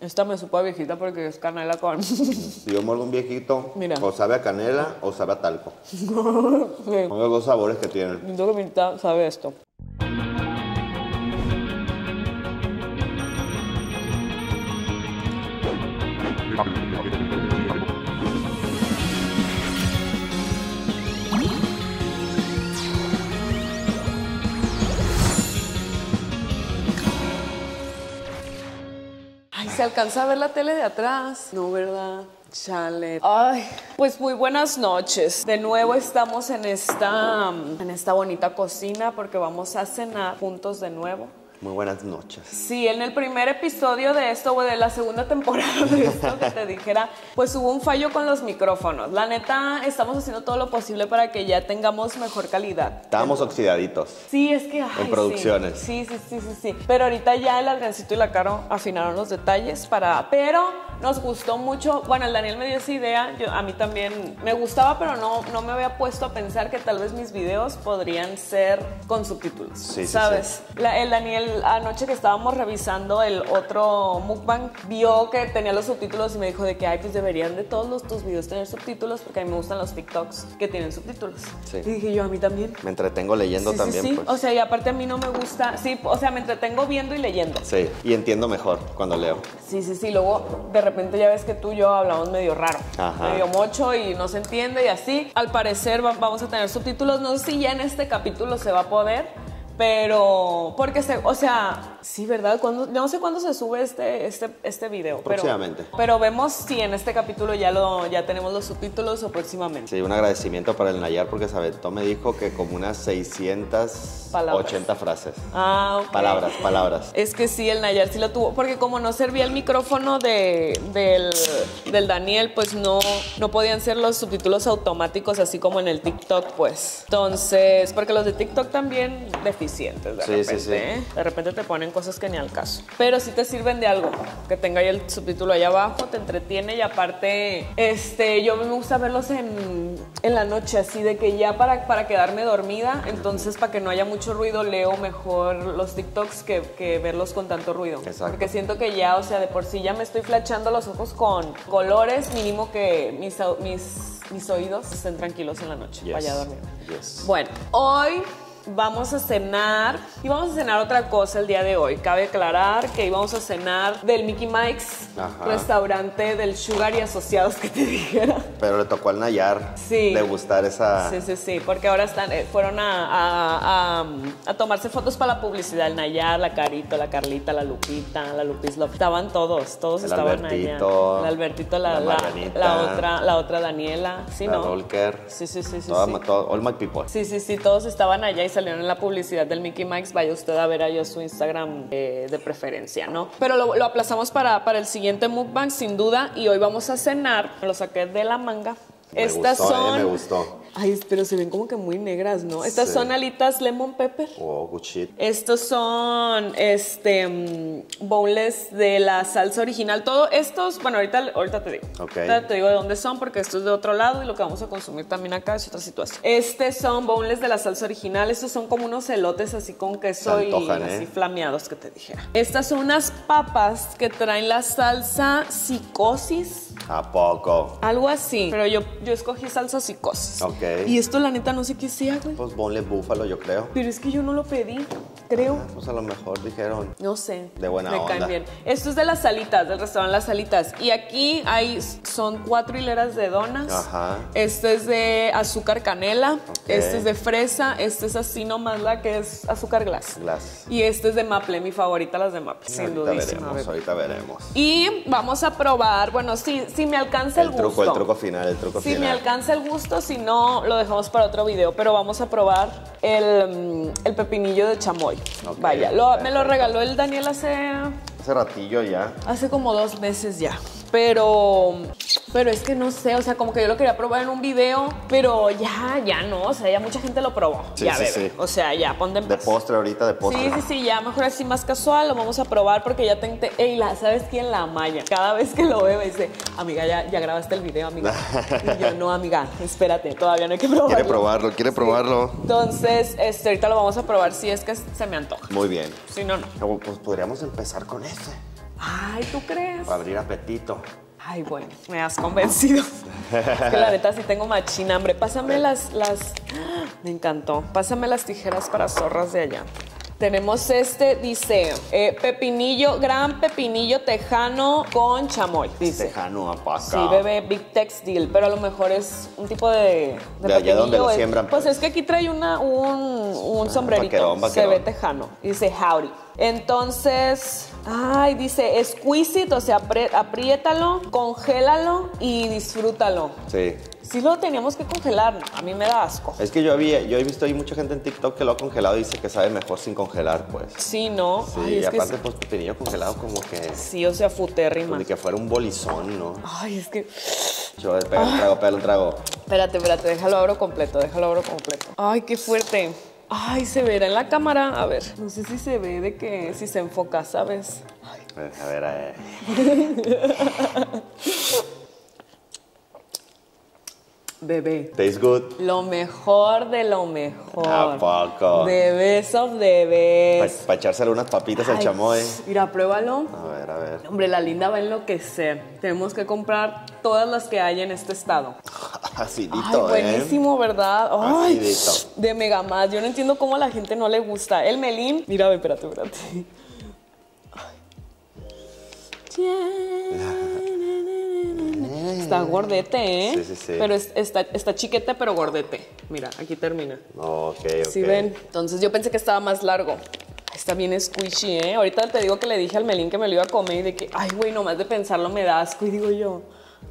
Esta me supo a viejita porque es canela con... Si yo muerdo un viejito, Mira. o sabe a canela o sabe a talco. Son los dos sabores que tienen. Siento que mi mitad sabe esto. ¿Se alcanza a ver la tele de atrás? No, ¿verdad? Chale. Ay, pues muy buenas noches. De nuevo estamos en esta, en esta bonita cocina porque vamos a cenar juntos de nuevo. Muy buenas noches. Sí, en el primer episodio de esto, o de la segunda temporada de esto que te dijera, pues hubo un fallo con los micrófonos. La neta, estamos haciendo todo lo posible para que ya tengamos mejor calidad. Estábamos oxidaditos. Sí, es que. ay, En producciones. Sí, sí, sí, sí, sí. Pero ahorita ya el Adriancito y la Caro afinaron los detalles para. Pero nos gustó mucho. Bueno, el Daniel me dio esa idea. Yo, a mí también me gustaba, pero no, no me había puesto a pensar que tal vez mis videos podrían ser con subtítulos. Sí, sí, ¿Sabes? La- el Daniel, anoche que estábamos revisando el otro mukbang, vio que tenía los subtítulos y me dijo de que, ay, pues deberían de todos los, tus videos tener subtítulos porque a mí me gustan los TikToks que tienen subtítulos. Sí. Y dije yo, a mí también. Me entretengo leyendo Sí, sí, también, sí. pues. O sea, y aparte a mí no me gusta, sí, o sea, me entretengo viendo y leyendo. Sí, y entiendo mejor cuando leo. Sí, sí, sí. Luego, de repente ya ves que tú y yo hablamos medio raro, Ajá. medio mocho y no se entiende y así. Al parecer va- vamos a tener subtítulos. No sé si ya en este capítulo se va a poder, pero porque se, o sea, sí, ¿verdad? ¿Cuándo- no sé cuándo se sube este, este, este video. Próximamente. Pero, vemos si en este capítulo ya lo, ya tenemos los subtítulos o próximamente. Sí, un agradecimiento para el Nayar porque se aventó, me dijo que como unas 680 frases. Ah, ok. Palabras, palabras. Es que sí, el Nayar sí lo tuvo, porque como no servía el micrófono de, del, del Daniel, pues no, no podían ser los subtítulos automáticos así como en el TikTok, pues. Entonces, porque los de TikTok también deficientes de Sí, repente, sí, sí. ¿eh? De repente te ponen cosas que ni al caso. Pero sí te sirven de algo, que tenga ahí el subtítulo ahí abajo, te entretiene y aparte, este, yo me gusta verlos en, en la noche, así de que ya para, para quedarme dormida, entonces para que no haya mucho ruido, leo mejor los TikToks que, que verlos con tanto ruido. Exacto. Porque siento que ya, o sea, de por sí ya me estoy flachando los ojos con colores, mínimo que mis, mis, mis oídos estén tranquilos en la noche, Yes. vaya a dormir. Yes. Bueno, hoy vamos a cenar y vamos a cenar otra cosa el día de hoy. Cabe aclarar que íbamos a cenar del Mickey Mike's Ajá. restaurante del Sugar y Asociados que te dijera. Pero le tocó al Nayar Sí. degustar esa... Sí, sí, sí, porque ahora están, eh, fueron a, a- a- a tomarse fotos para la publicidad. El Nayar, la Carito, la Carlita, la Lupita, la Lupis Love. Estaban todos, todos El estaban Albertito, allá. El Albertito, la, la la- otra, la otra Daniela. Sí, la ¿no? Dolker. Sí, sí, sí, sí. toda- sí. todo- all my people. Sí, sí, sí, todos estaban allá y salieron en la publicidad del Mickey Mike's. Vaya usted a ver allá su Instagram eh, de preferencia, ¿no? Pero lo, lo aplazamos para, para el siguiente mukbang, sin duda. Y hoy vamos a cenar. Lo saqué de la manga. Me Estas gustó, eh, son. me gustó. Ay, pero se ven como que muy negras, ¿no? Estas Sí. son alitas lemon pepper. Oh, good shit. Estos son este mm, bowls de la salsa original. Todo estos, bueno, ahorita, ahorita te digo. Ok. Ahorita te digo de dónde son porque esto es de otro lado y lo que vamos a consumir también acá es otra situación. Estos son bowls de la salsa original. Estos son como unos elotes así con queso Se y antojan, ¿eh? así flameados que te dijera. Estas son unas papas que traen la salsa psicosis. ¿A poco? Algo así. Pero yo, yo escogí salsa psicosis. Ok. Y esto, la neta, no sé qué sea, güey. Pues bonle búfalo, yo creo. Pero es que yo no lo pedí, creo. Pues a lo mejor dijeron. No sé. De buena Me onda. caen bien. Esto es de las salitas, del restaurante Las Salitas. Y aquí hay, son cuatro hileras de donas. Ajá. Este es de azúcar canela. Este es de fresa. Este es así nomás la que es azúcar glass. Glass. Y este es de maple, mi favorita, las de maple. Sin ahorita dudísima. veremos, bebé. ahorita veremos. Y vamos a probar, bueno, sí, si me alcanza el, El truco, gusto. el truco final, el truco Si me final. alcanza el gusto, si no, lo dejamos para otro video. Pero vamos a probar el, mm, el pepinillo de chamoy. Vaya, lo- me lo regaló el Daniel hace, Hace ratillo ya. hace como dos meses ya. Pero, pero es que no sé, o sea, como que yo lo quería probar en un video, pero ya, ya no, o sea, ya mucha gente lo probó. Sí, ya, sí, bebé. sí. O sea, ya, ponte en De paz. postre ahorita, de postre. Sí, sí, sí, ya mejor así más casual, lo vamos a probar porque ya tenté. Ey, la, ¿sabes quién? La Maya. Cada vez que lo veo me dice, amiga, ya, ya grabaste el video, amiga. Y yo, no, amiga, espérate, todavía no hay que probarlo. Quiere probarlo, quiere probarlo. Entonces, este, ahorita lo vamos a probar si es que se me antoja. Muy bien. Si no, no. Pues podríamos empezar con Ay, ¿tú crees? Para abrir apetito. Ay, bueno, me has convencido. es que la neta sí tengo machina hambre. Pásame las, las... Me encantó. Pásame las tijeras para zorras de allá. Tenemos este, dice, eh, pepinillo, gran pepinillo tejano con chamoy. Dice. Tejano, apaca. Sí, bebé, Big Tex Deal, pero a lo mejor es un tipo de. De allá donde lo es- siembran, Pues, pues. es que aquí trae una, un, un sombrerito. vaquerón, Se ve tejano. Dice howdy. Entonces, ay, dice it, o sea, apriétalo, congélalo y disfrútalo. Sí. Sí lo teníamos que congelar, ¿no? a mí me da asco. Es que yo había, yo he visto ahí mucha gente en TikTok que lo ha congelado y dice que sabe mejor sin congelar, pues. Sí, ¿no? Sí, Ay, y es que aparte, pues, pepinillo congelado como que... sí, o sea, futérrima. Ni que fuera un bolizón, ¿no? Ay, es que... Yo, pega un trago, pega un trago. Espérate, espérate, déjalo abro completo, déjalo abro completo. Ay, qué fuerte. Ay, se verá en la cámara. A ver, no sé si se ve de que, si se enfoca, ¿sabes? Eh, A ver, a ver. Bebé. Tastes good. Lo mejor de lo mejor. ¿A poco? Best of the best. Para echársele unas papitas al Ay, chamoy. Mira, pruébalo. A ver, a ver. Hombre, la linda va a enloquecer. Tenemos que comprar todas las que hay en este estado. Acidito, Ay, ¿eh? buenísimo, ¿verdad? Ay, Acidito. de mega más. Yo no entiendo cómo a la gente no le gusta. El melín. Mira, ve, espérate, espérate. Está gordete, ¿eh? Sí, sí, sí. Pero es- está, está chiquete, pero gordete. Mira, aquí termina. Ok, ok. ¿Sí ven? Entonces yo pensé que estaba más largo. Está bien squishy, ¿eh? Ahorita te digo que le dije al melín que me lo iba a comer y de que, ay, güey, nomás de pensarlo me da asco. Y digo yo,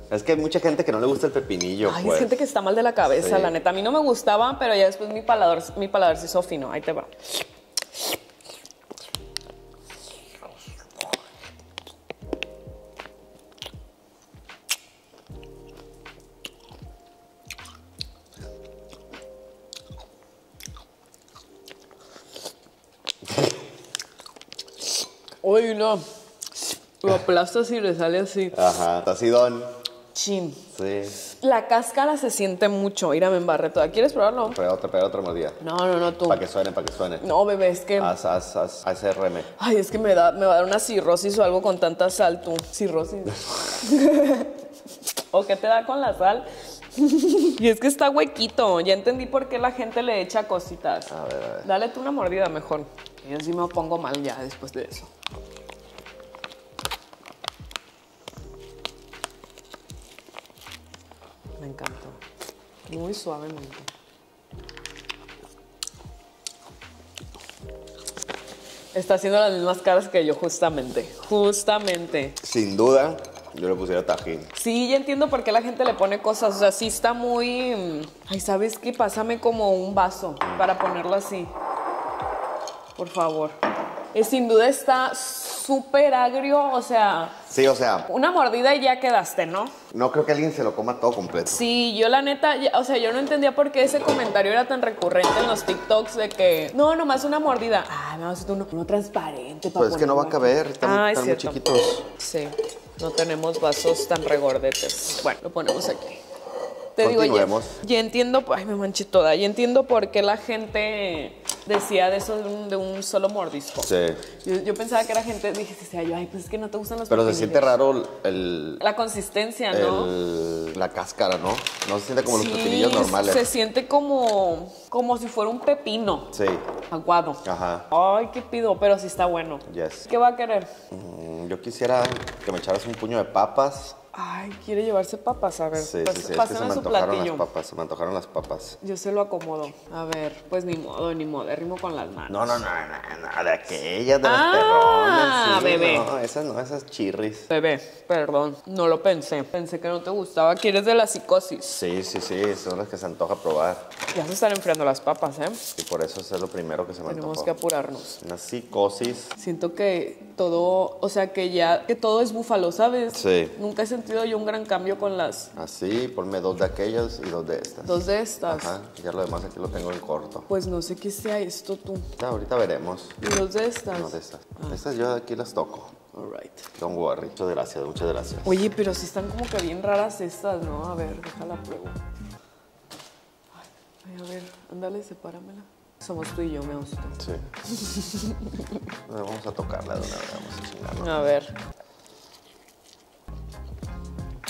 Es que hay mucha gente que no le gusta el pepinillo, Ay, pues. es gente que está mal de la cabeza, Sí. la neta. A mí no me gustaba, pero ya después mi paladar, mi paladar se hizo fino. Ahí te va. Uy, no. Lo aplastas y le sale así. Ajá, tacidón. Chin. Sí. La cáscara se siente mucho. Mira, me embarré toda. ¿Quieres probarlo? Pega otra, pega otra mordida. No, no, no, tú. Para que suene, para que suene. No, bebé, es que. Haz, haz, haz, haz RM. Ay, es que me, da, me va a dar una cirrosis o algo con tanta sal, tú. Cirrosis. ¿O qué te da con la sal? y es que está huequito. Ya entendí por qué la gente le echa cositas. A ver, a ver. Dale tú una mordida mejor. Yo sí me pongo mal ya después de eso. Me encantó. Muy suavemente. Está haciendo las mismas caras que yo, justamente. Justamente. Sin duda, yo le pusiera tajín. Sí, ya entiendo por qué la gente le pone cosas. O sea, sí está muy. mm, Ay, ¿sabes qué? Pásame como un vaso para ponerlo así. Por favor. Eh, sin duda está súper agrio. O sea, Sí, o sea, una mordida y ya quedaste, ¿no? no creo que alguien se lo coma todo completo. Sí, yo la neta, o sea, yo no entendía por qué ese comentario era tan recurrente en los TikToks de que, no, nomás una mordida. Ah, no, es uno, uno transparente. para Pues es que no va a caber, están, Ah, es muy chiquitos. Sí, no tenemos vasos tan regordetes. Bueno, lo ponemos aquí. Te digo, ya, Continuemos. ya entiendo, ay, me manché toda, ya entiendo por qué la gente decía de eso de un, de un solo mordisco. Sí. Yo, yo pensaba que era gente, dije, decía yo, ay, pues es que no te gustan los Pero se pepinillos". siente raro el, La consistencia, ¿no? el- la cáscara, ¿no? No se siente como los pepinillos normales. Se siente como, como si fuera un pepino Sí, aguado. ajá. Ay, qué pido, pero sí está bueno. Yes. ¿Qué va a querer? Mm, Yo quisiera que me echaras un puño de papas. Ay, quiere llevarse papas, a ver. Sí, sí, sí. Es que se me su antojaron platillo. las papas. Se me antojaron las papas. Yo se lo acomodo. A ver, pues ni modo, ni modo. Rimo con las manos. No, no, no, no, no, de aquellas, de Ah, las perronas. sí, bebé. No, esas no, esas chirris. Bebé, perdón, no lo pensé. Pensé que no te gustaba. ¿Quieres de la psicosis? Sí, sí, sí, son las que se antoja probar. Ya se están enfriando las papas, ¿eh? Y por eso es lo primero que se me Tenemos antojó. que apurarnos. Una psicosis. Siento que todo, o sea, que ya, que todo es búfalo, ¿sabes? Sí. Nunca he sentido yo un gran cambio con las Así, ponme dos de aquellas y dos de estas. dos de estas. Ajá, ya lo demás aquí lo tengo en corto. Pues no sé qué sea esto tú. Ya, ahorita veremos. Y dos de estas. No de estas. Estas yo aquí las toco. Alright. Don't worry. Muchas gracias, muchas gracias. Oye, pero sí están como que bien raras estas, ¿no? A ver, déjala pruebo. Ay, ay, a ver, ándale, sepáramela. Somos tú y yo, me gusta. Sí. vamos a tocarla de una vez, vamos a chingarla. A ver.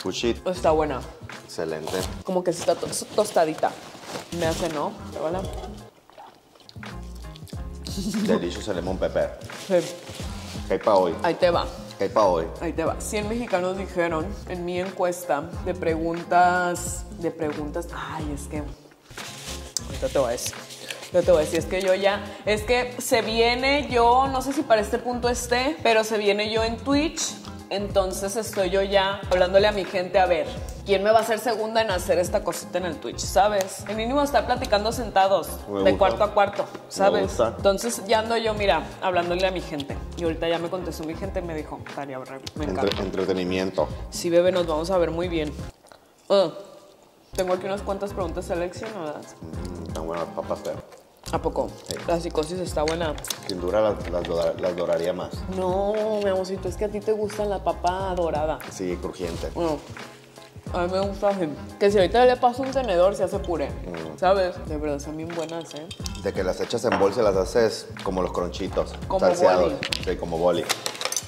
Cuchit, Está buena. excelente. Como que está to- tostadita. Me hace, ¿no? Pruébala. Delicious lemon pepper. Sí. ¿Qué hay para hoy? Ahí te va. ¿Qué hay para hoy? Ahí te va. 100 mexicanos dijeron en mi encuesta de preguntas. De preguntas. Ay, es que. Ahorita te voy a decir. Yo te voy a decir, es que yo ya. Es que se viene yo, no sé si para este punto esté, pero se viene yo en Twitch. Entonces estoy yo ya hablándole a mi gente a ver quién me va a hacer segunda en hacer esta cosita en el Twitch, ¿sabes? El mínimo estar platicando sentados Me de gusta. cuarto a cuarto, ¿sabes? gusta. Entonces ya ando yo, mira, hablándole a mi gente. Y ahorita ya me contestó mi gente y me dijo, Tania, horrible, me encanta. Entre- entretenimiento. Sí, bebé, nos vamos a ver muy bien. Ah, tengo aquí unas cuantas preguntas seleccionadas. Mm, Tan buenas papas, pero ¿A poco? La psicosis está buena. sin duda las, las, dora- las doraría más. No, mi amorcito, es que a ti te gusta la papa dorada. Sí, crujiente. Bueno, a mí me gusta así. Que si ahorita le paso un tenedor, se hace puré. ¿Sabes? De verdad, son bien buenas, ¿eh? De que las echas en bolsa y las haces como los cronchitos. Como salseados. boli. Sí, como boli.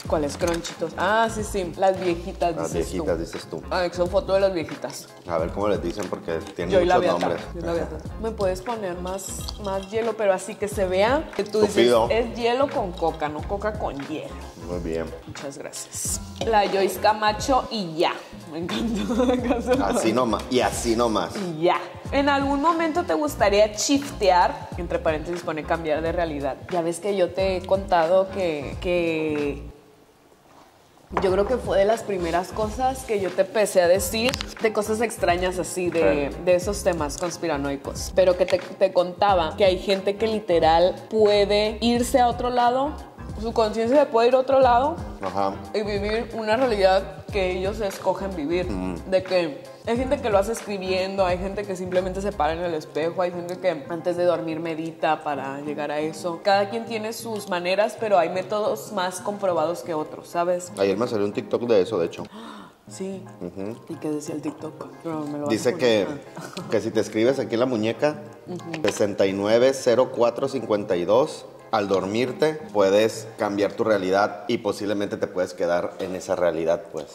¿Cuáles cronchitos? Ah, sí, sí. Las viejitas, Las dices viejitas, tú. dices tú. Ah, son foto de las viejitas. A ver cómo les dicen porque tienen Yo la muchos nombres. yo la. Me puedes poner más, más hielo, pero así que se vea que tú dices, es hielo con coca, no coca con hielo. Muy bien. Muchas gracias. La Joyce Camacho y ya. Me encantó. me encantó. Así nomás. Y así nomás. Y ya. ¿En algún momento te gustaría shiftear? Entre paréntesis pone cambiar de realidad. Ya ves que yo te he contado que, que yo creo que fue de las primeras cosas que yo te empecé a decir de cosas extrañas así, de, de esos temas conspiranoicos. Pero que te, te contaba que hay gente que literal puede irse a otro lado, su conciencia se puede ir a otro lado Ajá. y vivir una realidad que ellos escogen vivir. De que hay gente que lo hace escribiendo, hay gente que simplemente se para en el espejo, hay gente que antes de dormir medita para llegar a eso. Cada quien tiene sus maneras, pero hay métodos más comprobados que otros, ¿sabes? Ayer me salió un TikTok de eso, de hecho. Sí. ¿Y qué decía el TikTok? Pero me lo Dice que, que si te escribes aquí en la muñeca, 690452, al dormirte puedes cambiar tu realidad y posiblemente te puedes quedar en esa realidad, pues.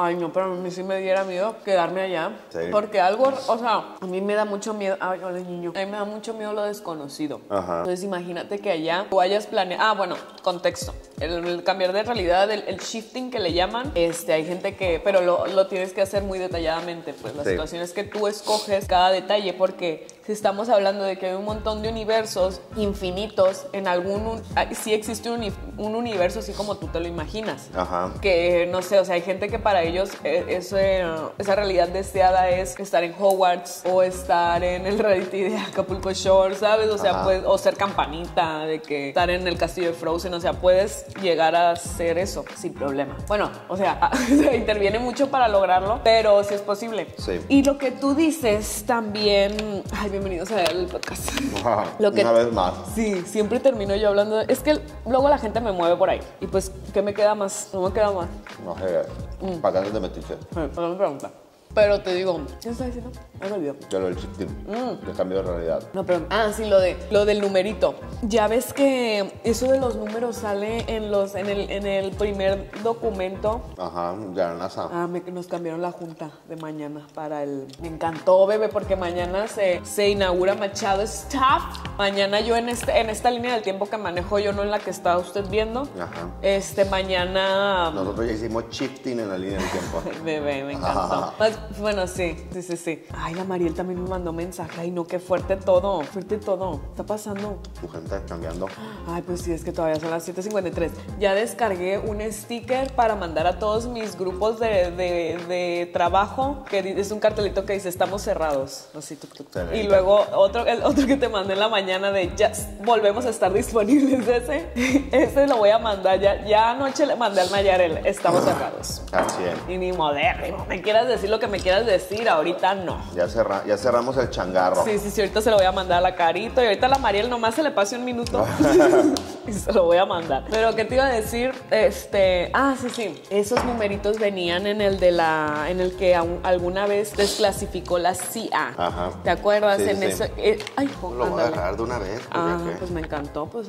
Ay, no, pero a mí sí me diera miedo quedarme allá. Sí. Porque algo, o sea, a mí me da mucho miedo. Ay, hola, niño. A mí me da mucho miedo lo desconocido. Ajá. Entonces, imagínate que allá tú hayas planeado. Ah, bueno, contexto. El, el cambiar de realidad, el, el shifting que le llaman, este, hay gente que. Pero lo, lo tienes que hacer muy detalladamente. Pues la Sí. situación es que tú escoges cada detalle, porque si estamos hablando de que hay un montón de universos infinitos, en algún. sí existe un, uni- un universo así como tú te lo imaginas Ajá. que no sé, o sea, hay gente que para ellos eh, ese, esa realidad deseada es estar en Hogwarts o estar en el reality de Acapulco Shore, ¿sabes? O sea, Ajá. pues, o ser campanita, de que estar en el castillo de Frozen, o sea, puedes llegar a hacer eso sin problema. Bueno, o sea, se interviene mucho para lograrlo, pero sí es posible. Sí. Y lo que tú dices también, ay, bienvenidos al podcast. Lo que- Una vez más. Sí, siempre termino yo hablando. Es que luego la gente me mueve por ahí. Y pues, ¿qué me queda más? No me queda más. No sé, Mm. ¿para qué te metiste? No me pregunta. Pero te digo, ¿qué estás diciendo? Me olvidó. Ya lo del shifting, Mm. cambio de realidad. No, pero. Ah, sí, lo, de, lo del numerito. Ya ves que eso de los números sale en, los, en, el, en el primer documento. Ajá, de la NASA. Ah, me- nos cambiaron la junta de mañana para el... Me encantó, bebé, porque mañana se, se inaugura Machado Staff. Mañana yo en, este, en esta línea del tiempo que manejo yo, no en la que está usted viendo. Ajá. Este, mañana... Nosotros ya hicimos shifting en la línea del tiempo. Bebé, me encantó. Bueno, sí, sí, sí, sí. Ay, la Mariel también me mandó mensaje. Ay, no, qué fuerte todo. Fuerte todo. Está pasando. Tu gente cambiando. Ay, pues sí, es que todavía son las 7.53. Ya descargué un sticker para mandar a todos mis grupos de, de- de trabajo, que es un cartelito que dice estamos cerrados. Así, tuc, tuc. Excelente. Y luego otro, el otro que te mandé en la mañana de ya volvemos a estar disponibles. Ese, ese lo voy a mandar. Ya, ya anoche le mandé al Nayar el estamos cerrados. Así es. Y ni modérrimo. Me quieras decir lo que me quieras decir, ahorita no. Ya, cerra- ya cerramos el changarro. Sí, sí, sí, ahorita se lo voy a mandar a la carita y ahorita a la Mariel nomás se le pase un minuto y se lo voy a mandar. Pero ¿qué te iba a decir? Este, ah, sí, sí, esos numeritos venían en el de la, en el que alguna vez desclasificó la CIA. Ajá. ¿Te acuerdas? Sí, en sí. eso, eh, ay, Lo voy a agarrar de una vez. pues, Ah, que- pues me encantó, pues,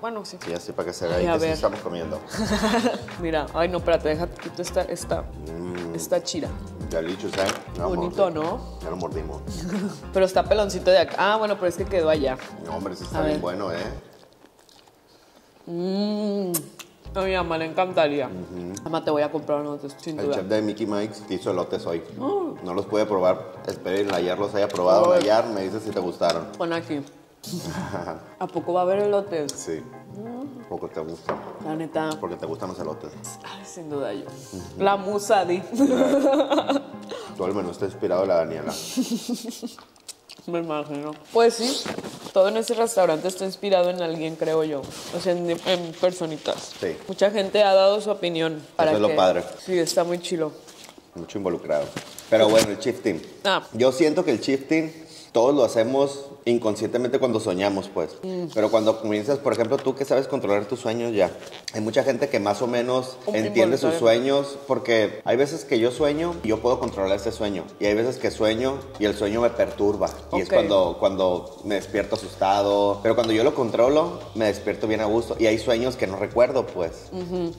bueno, sí. Sí, así para que se vea Ay, ahí que sí estamos comiendo. Mira, ay, no, espérate, déjate quito esta, esta, esta chira. Ya licho, ¿sabes? Bonito. ¿no? Ya lo mordimos. Pero está peloncito de acá. Ah, bueno, pero es que quedó allá. No, hombre, sí A está ver. bien bueno, ¿eh? Mmm. A mi mamá le encantaría. Mamá, te voy a comprar unos sin El duda. chef de Mickey Mike's hizo elotes hoy. No los pude probar. Espero Nayar los haya probado. Ay. Nayar me dice si te gustaron. Pon aquí. ¿A poco va a haber elotes? Sí. Poco te gusta. La neta. Porque te gustan los elotes. Ay, sin duda yo. La musa, di. Todo el menú está inspirado en la Daniela. Me imagino. Pues sí, todo en ese restaurante está inspirado en alguien, creo yo. O sea, en, en personitas. Sí. Mucha gente ha dado su opinión. Para es lo padre. Sí, está muy chilo. Mucho involucrado. Pero bueno, el shifting. Ah. Yo siento que el shifting todos lo hacemos inconscientemente cuando soñamos, pues. Mm. Pero cuando comienzas, por ejemplo, tú que sabes controlar tus sueños ya. Hay mucha gente que más o menos Un entiende sus sueños porque hay veces que yo sueño y yo puedo controlar ese sueño. Y hay veces que sueño y el sueño me perturba. Y es cuando, cuando me despierto asustado. Pero cuando yo lo controlo, me despierto bien a gusto. Y hay sueños que no recuerdo, pues.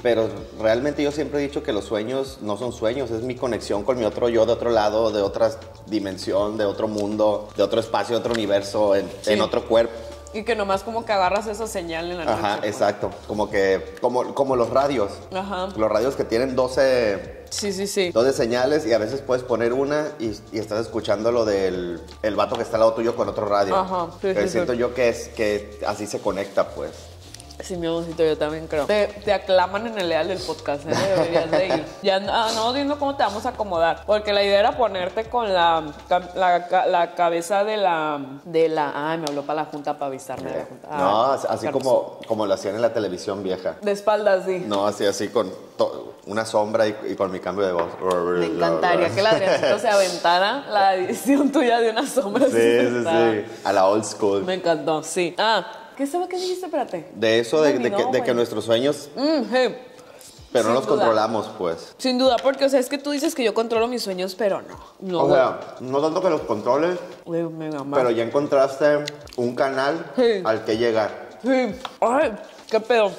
Pero realmente yo siempre he dicho que los sueños no son sueños, es mi conexión con mi otro yo de otro lado, de otra dimensión, de otro mundo, de otro espacio, de otro universo, en, Sí. en otro cuerpo. Y que nomás como que agarras esa señal en la noche. Ajá, pues. exacto. Como que, como, como los radios. Ajá. Los radios que tienen 12, Sí, sí, sí. 12 señales y a veces puedes poner una y, y estás escuchando lo del el vato que está al lado tuyo con otro radio. Ajá, sí, Eh, sí, siento sí. yo que es que así se conecta, pues. Sí, mi amorcito, yo también creo. Te, te aclaman en el leal del podcast, ¿eh? Deberías de ir. Ya ah, no viendo cómo te vamos a acomodar. Porque la idea era ponerte con la, la, la cabeza de la, de la... Ay, me habló para la junta para avisarme de la junta. no, Ah, así- como, como lo hacían en la televisión vieja. De espaldas, sí. No, así, así con to- una sombra y, y con mi cambio de voz. Me encantaría que el Adriancito se aventara la edición tuya de una sombra. Sí, sí, sí. A la old school. Me encantó, sí. Ah, ¿qué qué dijiste? Espérate. De eso, de, que, de que nuestros sueños, Mm, hey. pero no los duda. controlamos, pues. Sin duda, porque, o sea, es que tú dices que yo controlo mis sueños, pero no. No, o güey. sea, no tanto que los controles, mal. pero ya encontraste un canal Sí. al que llegar. Sí. Ay, qué pedo.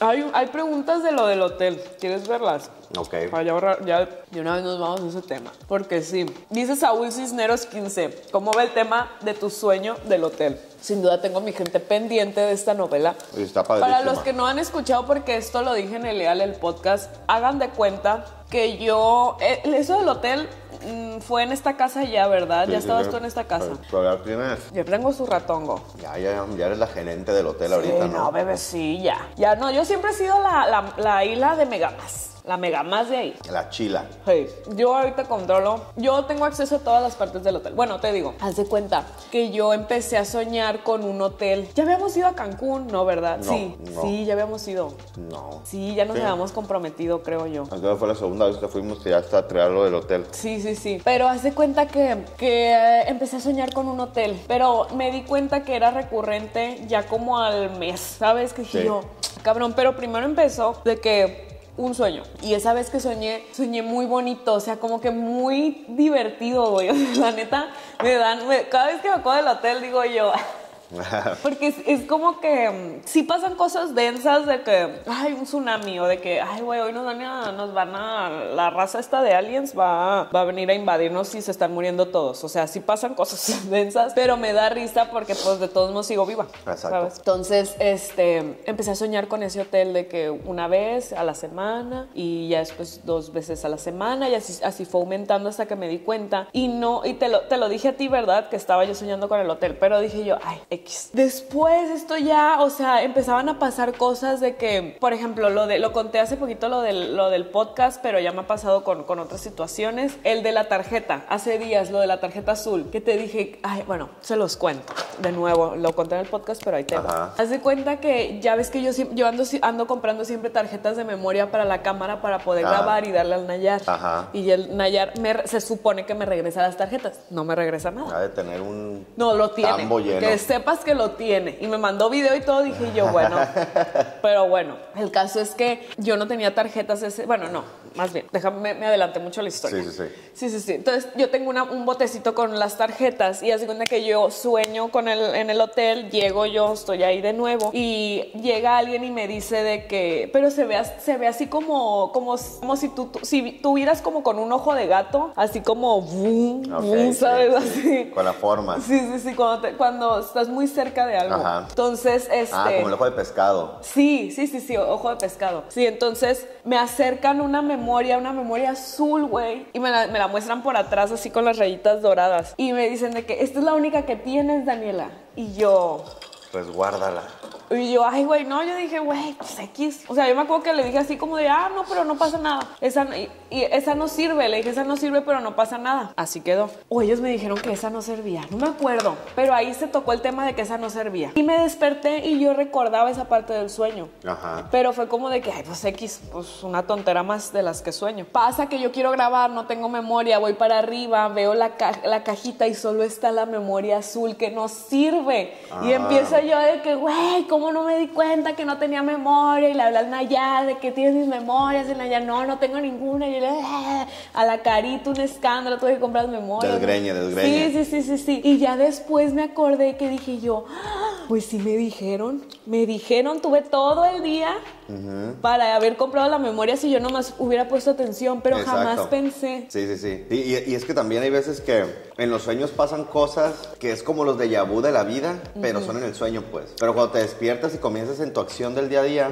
Hay, hay preguntas de lo del hotel. ¿Quieres verlas? Ok. Para ya, ahorrar- ya de una vez nos vamos a ese tema. Porque sí. Dice Saúl Cisneros 15. ¿Cómo va el tema de tu sueño del hotel? Sin duda tengo mi gente pendiente de esta novela. Está Para los que no han escuchado, porque esto lo dije en el Leal, el podcast, hagan de cuenta que yo. eh, eso del hotel mm, fue en esta casa ya, ¿verdad? Sí, ya estabas sí. tú en esta casa. Pero ya tienes. Yo tengo su ratongo. Ya, ya, ya eres la gerente del hotel ahorita, ¿no? no, bebé, sí, ya. Ya no, yo siempre he sido la, la, la isla de Megamas. La Megamas de ahí. La chila. Hey, yo ahorita controlo, yo tengo acceso a todas las partes del hotel. Bueno, te digo, haz de cuenta que yo empecé a soñar con un hotel. Ya habíamos ido a Cancún, ¿no, verdad? No, sí, no. sí, ya habíamos ido. No. Sí, ya nos Sí. habíamos comprometido, creo yo. Entonces fue la segunda vez que fuimos que ya está a traer lo del hotel. Sí, sí, sí. Pero haz de cuenta que, que eh, empecé a soñar con un hotel. Pero me di cuenta que era recurrente ya como al mes. ¿Sabes? Que dije Sí. yo, cabrón. Pero primero empezó de que un sueño. Y esa vez que soñé, soñé muy bonito. O sea, como que muy divertido, güey. O sea, la neta, me dan. me- cada vez que me acuerdo del hotel, digo yo. Porque es, es como que sí pasan cosas densas de que hay un tsunami o de que, ay, güey, hoy nos van a, nos van a, la raza esta de aliens va, va a venir a invadirnos y se están muriendo todos. O sea, sí pasan cosas densas, pero me da risa porque pues de todos modos sigo viva. Exacto. ¿sabes? Entonces, este, empecé a soñar con ese hotel de que una vez a la semana y ya después dos veces a la semana y así, así fue aumentando hasta que me di cuenta y no, y te lo, te lo dije a ti, ¿verdad? Que estaba yo soñando con el hotel, pero dije yo, ay, X. Después esto ya, o sea, empezaban a pasar cosas de que, por ejemplo, lo de, lo conté hace poquito lo del, lo del podcast, pero ya me ha pasado con, con otras situaciones. El de la tarjeta, hace días, lo de la tarjeta azul, que te dije, ay, bueno, se los cuento. De nuevo, lo conté en el podcast, pero ahí te va. Haz de cuenta que ya ves que yo, yo ando, ando comprando siempre tarjetas de memoria para la cámara para poder Ah. grabar y darle al Nayar. Ajá. Y el Nayar me- se supone que me regresa las tarjetas. No me regresa nada. Ha de tener un. No, lo tiene. Lleno. Que sepas que lo tiene. Y me mandó video y todo, dije yo, bueno. pero bueno, el caso es que yo no tenía tarjetas ese. Bueno, no, más bien, déjame, me, adelanté mucho la historia. Sí, sí, sí. Sí, sí, sí. Entonces yo tengo una- un botecito con las tarjetas y hace cuenta que yo sueño con el, en el hotel, llego yo, estoy ahí de nuevo y llega alguien y me dice de que, pero se ve, se ve así como, como, como si tú, tú- si tuvieras como con un ojo de gato, así como, boom, boom, sí, ¿sabes? sí. Así. Con la forma. Sí, sí, sí, cuando, te- cuando estás muy cerca de algo. Ajá. Entonces, este... Ah, como el ojo de pescado. Sí, sí, sí, sí, ojo de pescado. Sí, entonces me acercan una memoria, una memoria azul, güey, y me la, me la muestran por atrás así con las rayitas doradas. Y me dicen de que esta es la única que tienes, Daniela. Y yo, Resguárdala. Y yo, ay, güey, no, yo dije, güey, pues X. O sea, yo me acuerdo que le dije así como de, ah, no, pero no pasa nada. Esa, no- y, y esa no sirve. Le dije, esa no sirve, pero no pasa nada. Así quedó. O ellos me dijeron que esa no servía. No me acuerdo. Pero ahí se tocó el tema de que esa no servía. Y me desperté y yo recordaba esa parte del sueño. Ajá. Pero fue como de que, ay, pues X, pues una tontera más de las que sueño. Pasa que yo quiero grabar, no tengo memoria, voy para arriba, veo la, ca- la cajita y solo está la memoria azul que no sirve. Y Ah. empiezo yo de que, güey, ¿cómo no me di cuenta que no tenía memoria? Y le hablas Nayar de que tienes mis memorias. Y Nayar, no, no tengo ninguna. Y yo le, "Ah", a la carita, un escándalo, tuve que comprar memorias. Desgreñe, desgreñe. Sí, sí, sí, sí, sí. Y ya después me acordé que dije yo, "Ah, pues sí me dijeron, me dijeron, tuve todo el día para haber comprado la memoria si yo nomás hubiera puesto atención, pero jamás Exacto. pensé. Sí, sí, sí. Y, y- y es que también hay veces que en los sueños pasan cosas que es como los de vu de la vida, pero son en el sueño, pues. Pero cuando te despiertas y comienzas en tu acción del día a día,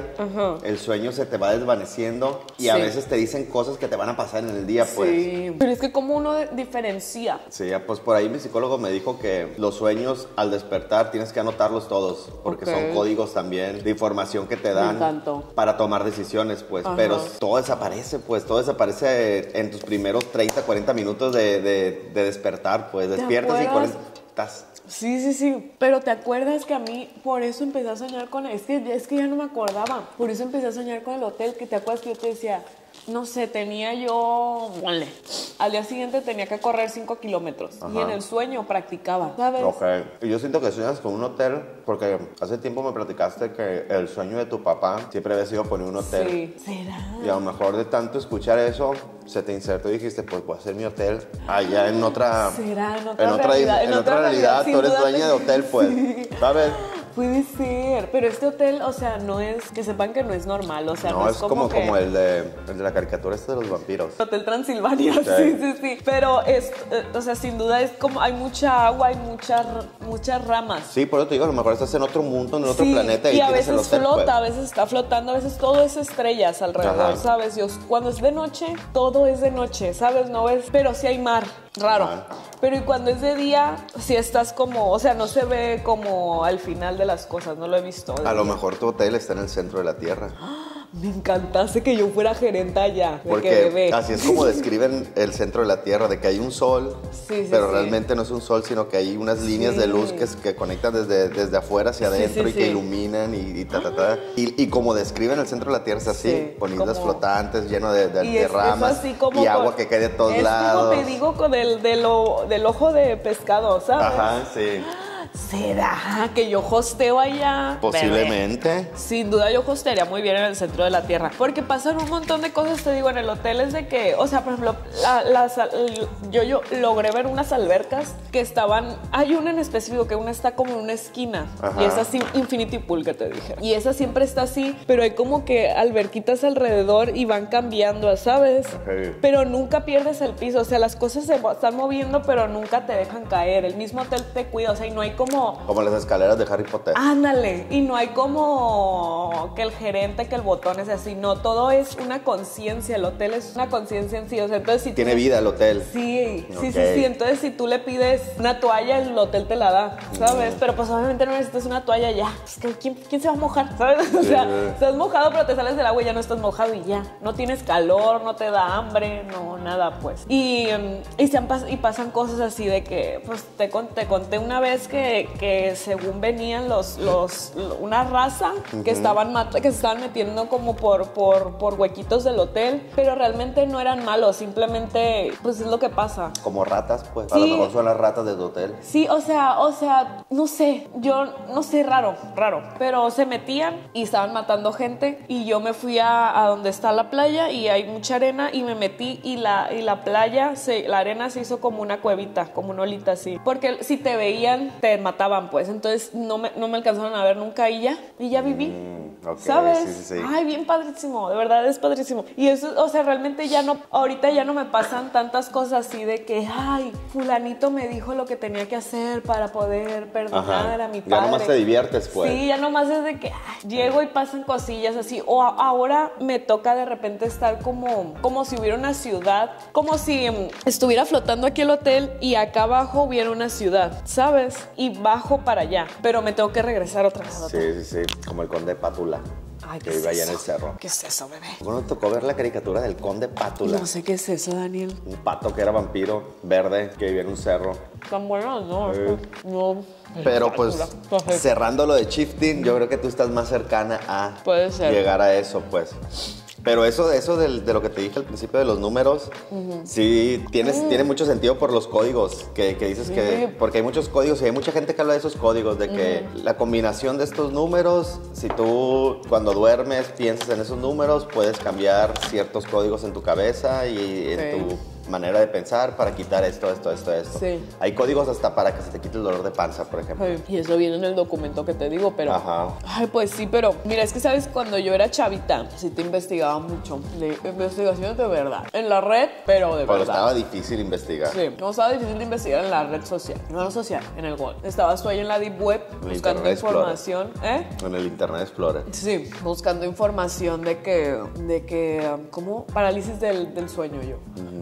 el sueño se te va desvaneciendo y a Sí. veces te dicen cosas que te van a pasar en el día, pues. Sí. Pero es que como uno diferencia. Sí, ya, pues por ahí mi psicólogo me dijo que los sueños al despertar tienes que anotarlos todos, porque Ok. son códigos también de información que te dan encantó. Para tomar decisiones, pues. Ajá. Pero todo desaparece, pues, todo desaparece en tus primeros 30, 40 minutos de, de- de despertar, pues. Despiertas y acuerdas? 40... estás- Sí, sí, sí. Pero te acuerdas que a mí por eso empecé a soñar con es que es que ya no me acordaba. Por eso empecé a soñar con el hotel, que te acuerdas que yo te decía, no sé, tenía yo, al día siguiente tenía que correr 5 kilómetros y en el sueño practicaba, ¿sabes? Ok. Y yo siento que sueñas con un hotel, porque hace tiempo me platicaste que el sueño de tu papá siempre había sido poner un hotel. Sí. ¿Será? Y a lo mejor de tanto escuchar eso, se te insertó y dijiste, pues voy a hacer mi hotel allá en otra... Será, en otra en otra, realidad, en en otra otra realidad, tú eres dueña de te- hotel, pues. Sí. ¿Sabes? Puede ser, pero este hotel, o sea, no es, que sepan que no es normal, o sea, no, no, es como, que- como el, de, el de la caricatura este de los vampiros. Hotel Transilvania, sí, Sí. sí, sí. Pero es, eh, o sea, sin duda es como hay mucha agua, hay muchas, muchas ramas. Sí, por eso te digo, a lo mejor estás en otro mundo, en otro Sí, planeta y, y a el veces hotel, flota, pues. a veces está flotando, a veces todo es estrellas alrededor, Ajá. ¿sabes? Y os- cuando es de noche, todo es de noche, ¿sabes? No ves, pero sí hay mar, raro. Pero y cuando es de día, sí estás como, o sea, no se ve como al final de las cosas, no lo he visto. A lo mejor tu hotel está en el centro de la Tierra. Me encantase que yo fuera gerente allá, de que Porque bebé. así es como describen el centro de la Tierra, de que hay un sol, Sí, sí, pero sí. realmente no es un sol, sino que hay unas líneas de luz que, que conectan desde, desde afuera hacia adentro y que iluminan y, y ta, ta, ta. Y, y como describen el centro de la Tierra es así, Sí, con islas flotantes, lleno de, de- Y de es, ramas así como y con- agua que cae de todos es lados. como te digo con el del, o- del ojo de pescado, ¿sabes? Ajá, sí. ¿Será que yo hosteo allá? Bebé. Posiblemente. Sin duda yo hostearía muy bien en el centro de la tierra. Porque pasan un montón de cosas, te digo, en el hotel es de que, o sea, por ejemplo, la- yo, yo logré ver unas albercas que estaban, hay una en específico que una está como en una esquina. Ajá. Y es así, Infinity Pool que te dije. Y esa siempre está así, pero hay como que alberquitas alrededor y van cambiando, ¿sabes? Pero nunca pierdes el piso, o sea, las cosas se están moviendo, pero nunca te dejan caer. El mismo hotel te cuida, o sea, y no hay como como las escaleras de Harry Potter. Ándale, y no hay como que el gerente, que el botón es así, no, todo es una conciencia, el hotel es una conciencia en sí, o sea, entonces si tú- Tiene vida el hotel. Sí, sí, sí, sí, entonces si tú le pides una toalla, el hotel te la da, ¿sabes? Pero pues obviamente no necesitas una toalla ya, ¿que- ¿quién, quién se va a mojar? ¿Sabes? O sea, Sí. estás mojado pero te sales del agua y ya no estás mojado y ya, no tienes calor, no te da hambre, no, nada pues. Y, em, y, se han pas- y pasan cosas así de que, pues te, con- te conté una vez que, que según venían los, los, una raza que estaban que se estaban metiendo como por, por, por huequitos del hotel, pero realmente no eran malos, simplemente pues es lo que pasa. Como ratas, pues. A lo Sí. mejor son las ratas del hotel. Sí, o sea, o sea, no sé, yo no sé, raro, raro, pero se metían y estaban matando gente y yo me fui a, a donde está la playa y hay mucha arena y me metí y la, y la playa, se, la arena se hizo como una cuevita, como una olita así, porque si te veían te mataban pues, entonces no me, no me alcanzaron a ver nunca y ya, y ya viví. Mm, ¿Sabes? sí, sí, sí. Ay, bien padrísimo, de verdad es padrísimo. Y eso, o sea, realmente ya no, ahorita ya no me pasan tantas cosas así de que, ay, fulanito me dijo lo que tenía que hacer para poder perdonar Ajá. a mi padre. Ya nomás te diviertes, pues. Sí, ya nomás es de que ay, llego y pasan cosillas así. O a- ahora me toca de repente estar como, como si hubiera una ciudad, como si mm, estuviera flotando aquí el hotel y acá abajo hubiera una ciudad, ¿sabes? Y bajo para allá, pero me tengo que regresar otra vez. Sí, sí, sí. Como el conde Pátula. Ay, que ¿qué vive es allá en el eso? cerro. ¿Qué es eso, bebé? Bueno, tocó ver la caricatura del conde Pátula. No sé qué es eso, Daniel. Un pato que era vampiro, verde, que vivía en un cerro. Tan bueno, no. Sí. No. Pero pues, cerrando lo de shifting, yo creo que tú estás más cercana a Puede ser. llegar a eso, pues. Pero eso, eso de, lo que te dije al principio de los números, sí, tienes, tiene mucho sentido por los códigos, que, que dices que, porque hay muchos códigos y hay mucha gente que habla de esos códigos, de que la combinación de estos números, si tú cuando duermes piensas en esos números, puedes cambiar ciertos códigos en tu cabeza y en tu manera de pensar para quitar esto, esto, esto, esto. Sí. Hay códigos hasta para que se te quite el dolor de panza, por ejemplo. Ay, Y eso viene en el documento que te digo, pero. Ajá. Ay, pues sí, pero mira, es que sabes, cuando yo era chavita, sí te investigaba mucho. De investigaciones de verdad. En la red, pero de Pero verdad. estaba difícil investigar. Sí, no estaba difícil de investigar en la red social. No la social, en el web. Estabas tú ahí en la deep web buscando información. ¿Eh? En el Internet Explorer. Sí, buscando información de que, de que, ¿cómo? Parálisis del, del sueño yo.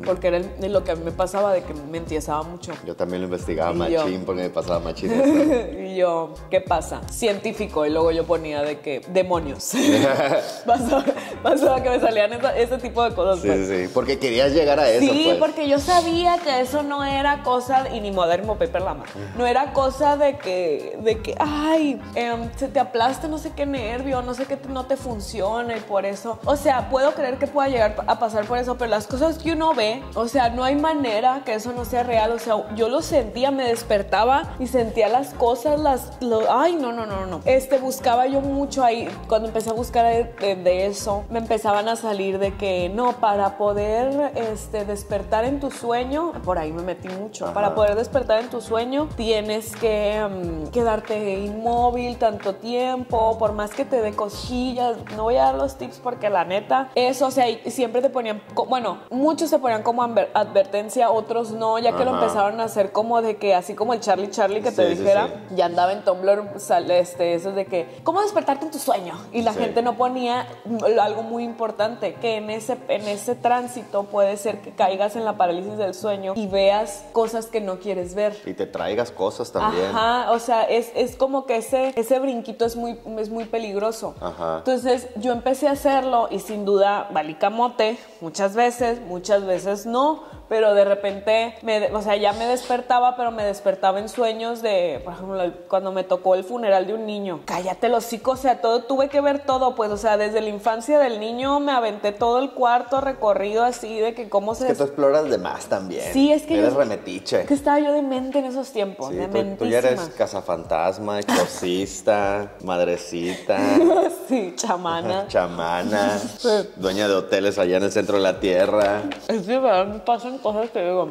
Porque era el- lo que a mí me pasaba de que me entiesaba mucho. Yo también lo investigaba Y yo. machín porque me pasaba machín y yo, ¿qué pasa? Científico. Y luego yo ponía de que demonios. pasaba, pasaba que me salían esa- ese tipo de cosas. Sí, pues. sí. Porque querías llegar a eso, Sí, pues. porque yo sabía que eso no era cosa, y ni moderno paper lama, no era cosa de que, de que, ay, em, se te aplasta no sé qué nervio, no sé qué no te funciona y por eso, o sea, puedo creer que pueda llegar a pasar por eso, pero las cosas que uno ve, o sea, no hay manera que eso no sea real, o sea, yo lo sentía, me despertaba y sentía las cosas, las, lo- ay, no, no, no, no, este, buscaba yo mucho ahí, cuando empecé a buscar de, de- de eso, me empezaban a salir de que, no, para poder, este, despertar en tu sueño, por ahí me metí mucho, para poder despertar en tu sueño, tienes que mm, quedarte inmóvil tanto tiempo, por más que te dé cosquillas, no voy a dar los tips porque la neta, eso, o sea, siempre te ponían, bueno, muchos se ponían como adver- advertencia, otros no, ya que lo empezaron a hacer como de que, así como el Charlie Charlie que te Sí, dijera, sí. ya andaba en Tumblr, sale este, eso de que, ¿cómo despertarte en tu sueño? Y la gente no ponía mm, algo muy importante, que en ese, en ese tránsito puede ser que caigas en la parálisis del sueño y veas cosas que no quieres ver. Y te traigas cosas también. Ajá, o sea, es, es como que ese, ese brinquito es muy, es muy peligroso. Ajá. Entonces yo empecé a hacerlo y sin duda valí camote muchas veces, muchas veces no, pero de repente, me, o sea, ya me despertaba, pero me despertaba en sueños de, por ejemplo, cuando me tocó el funeral de un niño. Cállate los hocico, o sea, todo, tuve que ver todo, pues, o sea, desde la infancia del niño me aventé todo el cuarto recorrido así de que cómo se... Es que tú exploras de más también. Sí, es que Eres yo- remetiche. que estaba yo demente en esos tiempos, Sí, dementísima. tú ya eres cazafantasma, exorcista, madrecita, Sí, chamana. chamana, dueña de hoteles allá en el centro de la tierra. Es verdad, me pasan cosas que digo.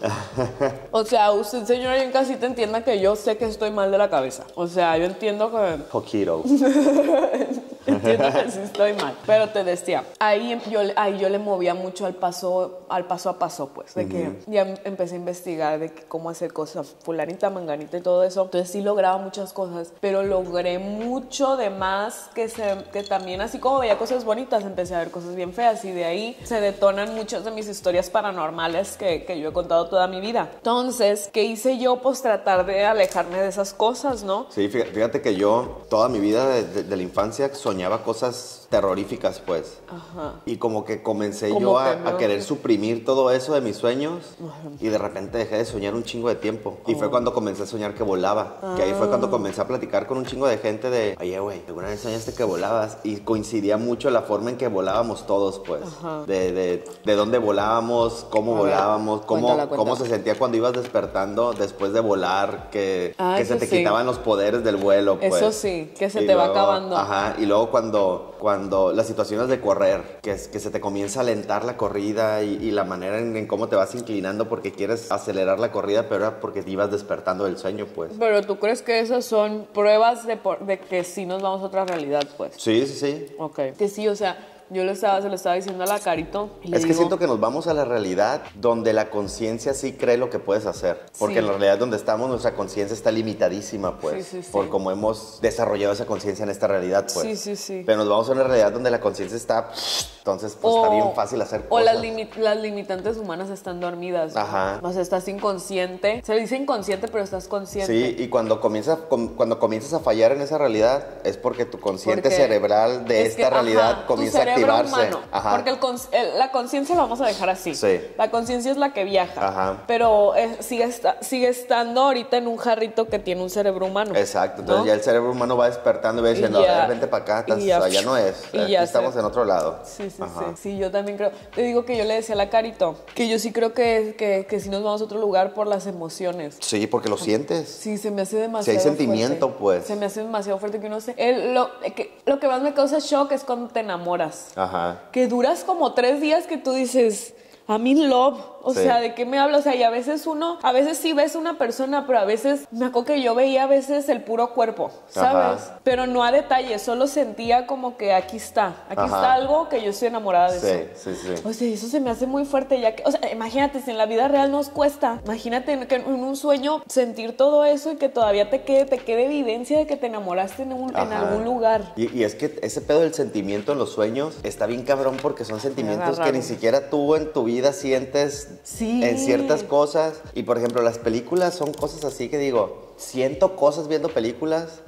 O sea, usted, señora, en casita entienda que yo sé que estoy mal de la cabeza. O sea, yo entiendo que. Poquito. Entiendo que sí estoy mal. Pero te decía, ahí yo, ahí yo le movía mucho al paso, al paso a paso, pues. De que ya empecé a investigar de que cómo hacer cosas, fulanita, manganita y todo eso. Entonces sí lograba muchas cosas, pero logré mucho de más que, se, que también, así como veía cosas bonitas, empecé a ver cosas bien feas y de ahí se detonan muchas de mis historias paranormales que, que yo he contado toda mi vida. Entonces, ¿qué hice yo? Pues tratar de alejarme de esas cosas, ¿no? Sí, fíjate, que yo toda mi vida de, de- de la infancia soñaba cosas terroríficas, pues. Ajá. Y como que comencé Como yo a, que no. a querer suprimir todo eso de mis sueños y de repente dejé de soñar un chingo de tiempo. Y Oh. fue cuando comencé a soñar que volaba. Que ahí fue Ah. cuando comencé a platicar con un chingo de gente de, oye, güey, ¿alguna vez soñaste que volabas? Y coincidía mucho la forma en que volábamos todos, pues. De, de, de dónde volábamos, cómo A ver, volábamos, cómo, cuéntala, cómo se sentía cuando ibas despertando después de volar, que, Ah, que se te sí. quitaban los poderes del vuelo, pues. Eso sí, que se Y te va luego- acabando. Ajá, y luego cuando, cuando las situaciones de correr, que, es- que se te comienza a alentar la corrida y, y la manera en, en cómo te vas inclinando porque quieres acelerar la corrida, pero era porque te ibas despertando del sueño, pues. Pero tú crees que esas son pruebas de, por- de que sí nos vamos a otra realidad, pues. Sí, sí, sí. Ok. Que sí, o sea, yo le estaba, se lo estaba diciendo a la Carito. y le Es que digo, siento que nos vamos a la realidad donde la conciencia sí cree lo que puedes hacer. Porque Sí. en la realidad donde estamos, nuestra conciencia está limitadísima, pues. Sí, sí, sí. Por cómo hemos desarrollado esa conciencia en esta realidad, pues. Sí, sí, sí. Pero nos vamos a una realidad donde la conciencia está. Entonces, pues está bien fácil hacer O cosas. las, limi- las limitantes humanas están dormidas. ¿no? Ajá. O sea, estás inconsciente. Se dice inconsciente, pero estás consciente. Sí, y cuando comienzas, com- cuando comienzas a fallar en esa realidad es porque tu consciente Porque cerebral de es esta que, realidad ajá, comienza a cerebro activarse. humano, Ajá. Porque el cons- el- la conciencia la vamos a dejar así. Sí. La conciencia es la que viaja. Ajá. Pero eh, sigue, esta- sigue estando ahorita en un jarrito que tiene un cerebro humano. Exacto, entonces ¿no? ya el cerebro humano va despertando y va diciendo, ya- a ver, vente para acá, estás- y ya- allá no es, y ya estamos en otro lado. Sí, sí, Ajá. sí. Sí, yo también creo. Te digo que yo le decía a la Carito que yo sí creo que, que, que sí nos vamos a otro lugar por las emociones. Sí, porque lo sientes. Sí, se me hace demasiado. sentimiento, fuerte. pues. Se me hace demasiado fuerte que uno se. el- lo, que, lo que más me causa shock es cuando te enamoras. Ajá. Que duras como tres días que tú dices. I'm in love. O Sí. sea, ¿de qué me hablas? O sea, y a veces uno, a veces sí ves una persona, pero a veces, me acuerdo que yo veía a veces el puro cuerpo, ¿sabes? Ajá. Pero no a detalle, solo sentía como que aquí está, aquí Ajá. está algo que yo estoy enamorada de Sí, eso. sí, sí. O sea, eso se me hace muy fuerte ya que, o sea, imagínate, si en la vida real nos cuesta, imagínate que en un sueño sentir todo eso y que todavía te quede, te quede evidencia de que te enamoraste en, un- en algún lugar. Y, y es que ese pedo del sentimiento en los sueños está bien cabrón porque son sentimientos que ni siquiera tú en tu vida sientes Sí. en ciertas cosas. Y por ejemplo, las películas son cosas así que digo, siento cosas viendo películas,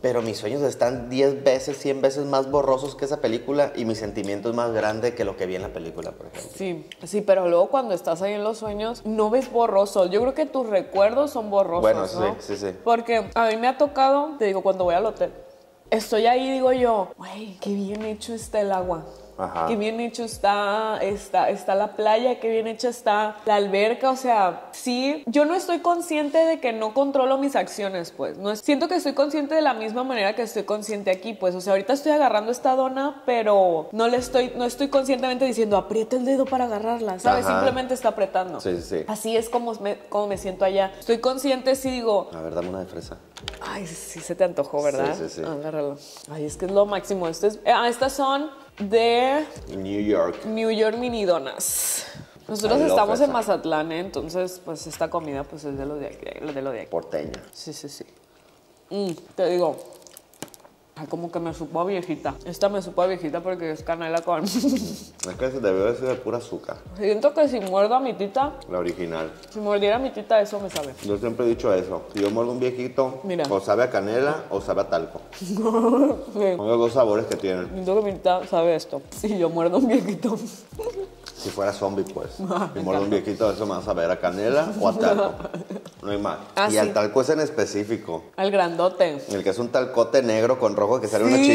pero mis sueños están 10 veces, 100 veces más borrosos que esa película y mi sentimiento es más grande que lo que vi en la película, por ejemplo. Sí, sí, pero luego cuando estás ahí en los sueños no ves borroso. Yo creo que tus recuerdos son borrosos. Bueno, ¿no? sí, sí. Porque a mí me ha tocado, te digo, cuando voy al hotel, estoy ahí digo yo, güey, qué bien hecho está el agua. Ajá. Qué bien hecho está, está, está la playa, qué bien hecha está la alberca. O sea, sí, yo no estoy consciente de que no controlo mis acciones, pues. No es- siento que estoy consciente de la misma manera que estoy consciente aquí, pues. O sea, ahorita estoy agarrando esta dona, pero no le estoy, no estoy conscientemente diciendo aprieta el dedo para agarrarla, ¿sabes? Ajá. Simplemente está apretando. Sí, sí, sí. Así es como me, como me siento allá. Estoy consciente si digo, A ver, dame una de fresa. Ay, sí se te antojó, ¿verdad? Sí, sí, sí. Agárralo. Ay, es que es lo máximo. Esto es- ah, estas son de New York. New York Mini Donas. Nosotros estamos en. Mazatlán, ¿eh? entonces pues esta comida pues es de lo de aquí. De lo de aquí. Porteña. Sí, sí, sí. Mm, te digo, ay, como que me supo a viejita. Esta me supo a viejita porque es canela con... Es que se debió de ser de pura azúcar, Siento que si muerdo a mi tita, la original. si mordiera a mi tita, eso me sabe. Yo siempre he dicho eso. Si yo muerdo un viejito, Mira. o sabe a canela o sabe a talco. Sí. Son los dos sabores que tienen. Siento que mi tita sabe esto. Si yo muerdo a un viejito. Si fuera zombie, pues. Si muerdo un viejito, eso me va a saber a canela o a talco. No hay más. Ah, y sí. al talco es en específico. Al grandote. El que es un talcote negro con rojo que sale unos Sí,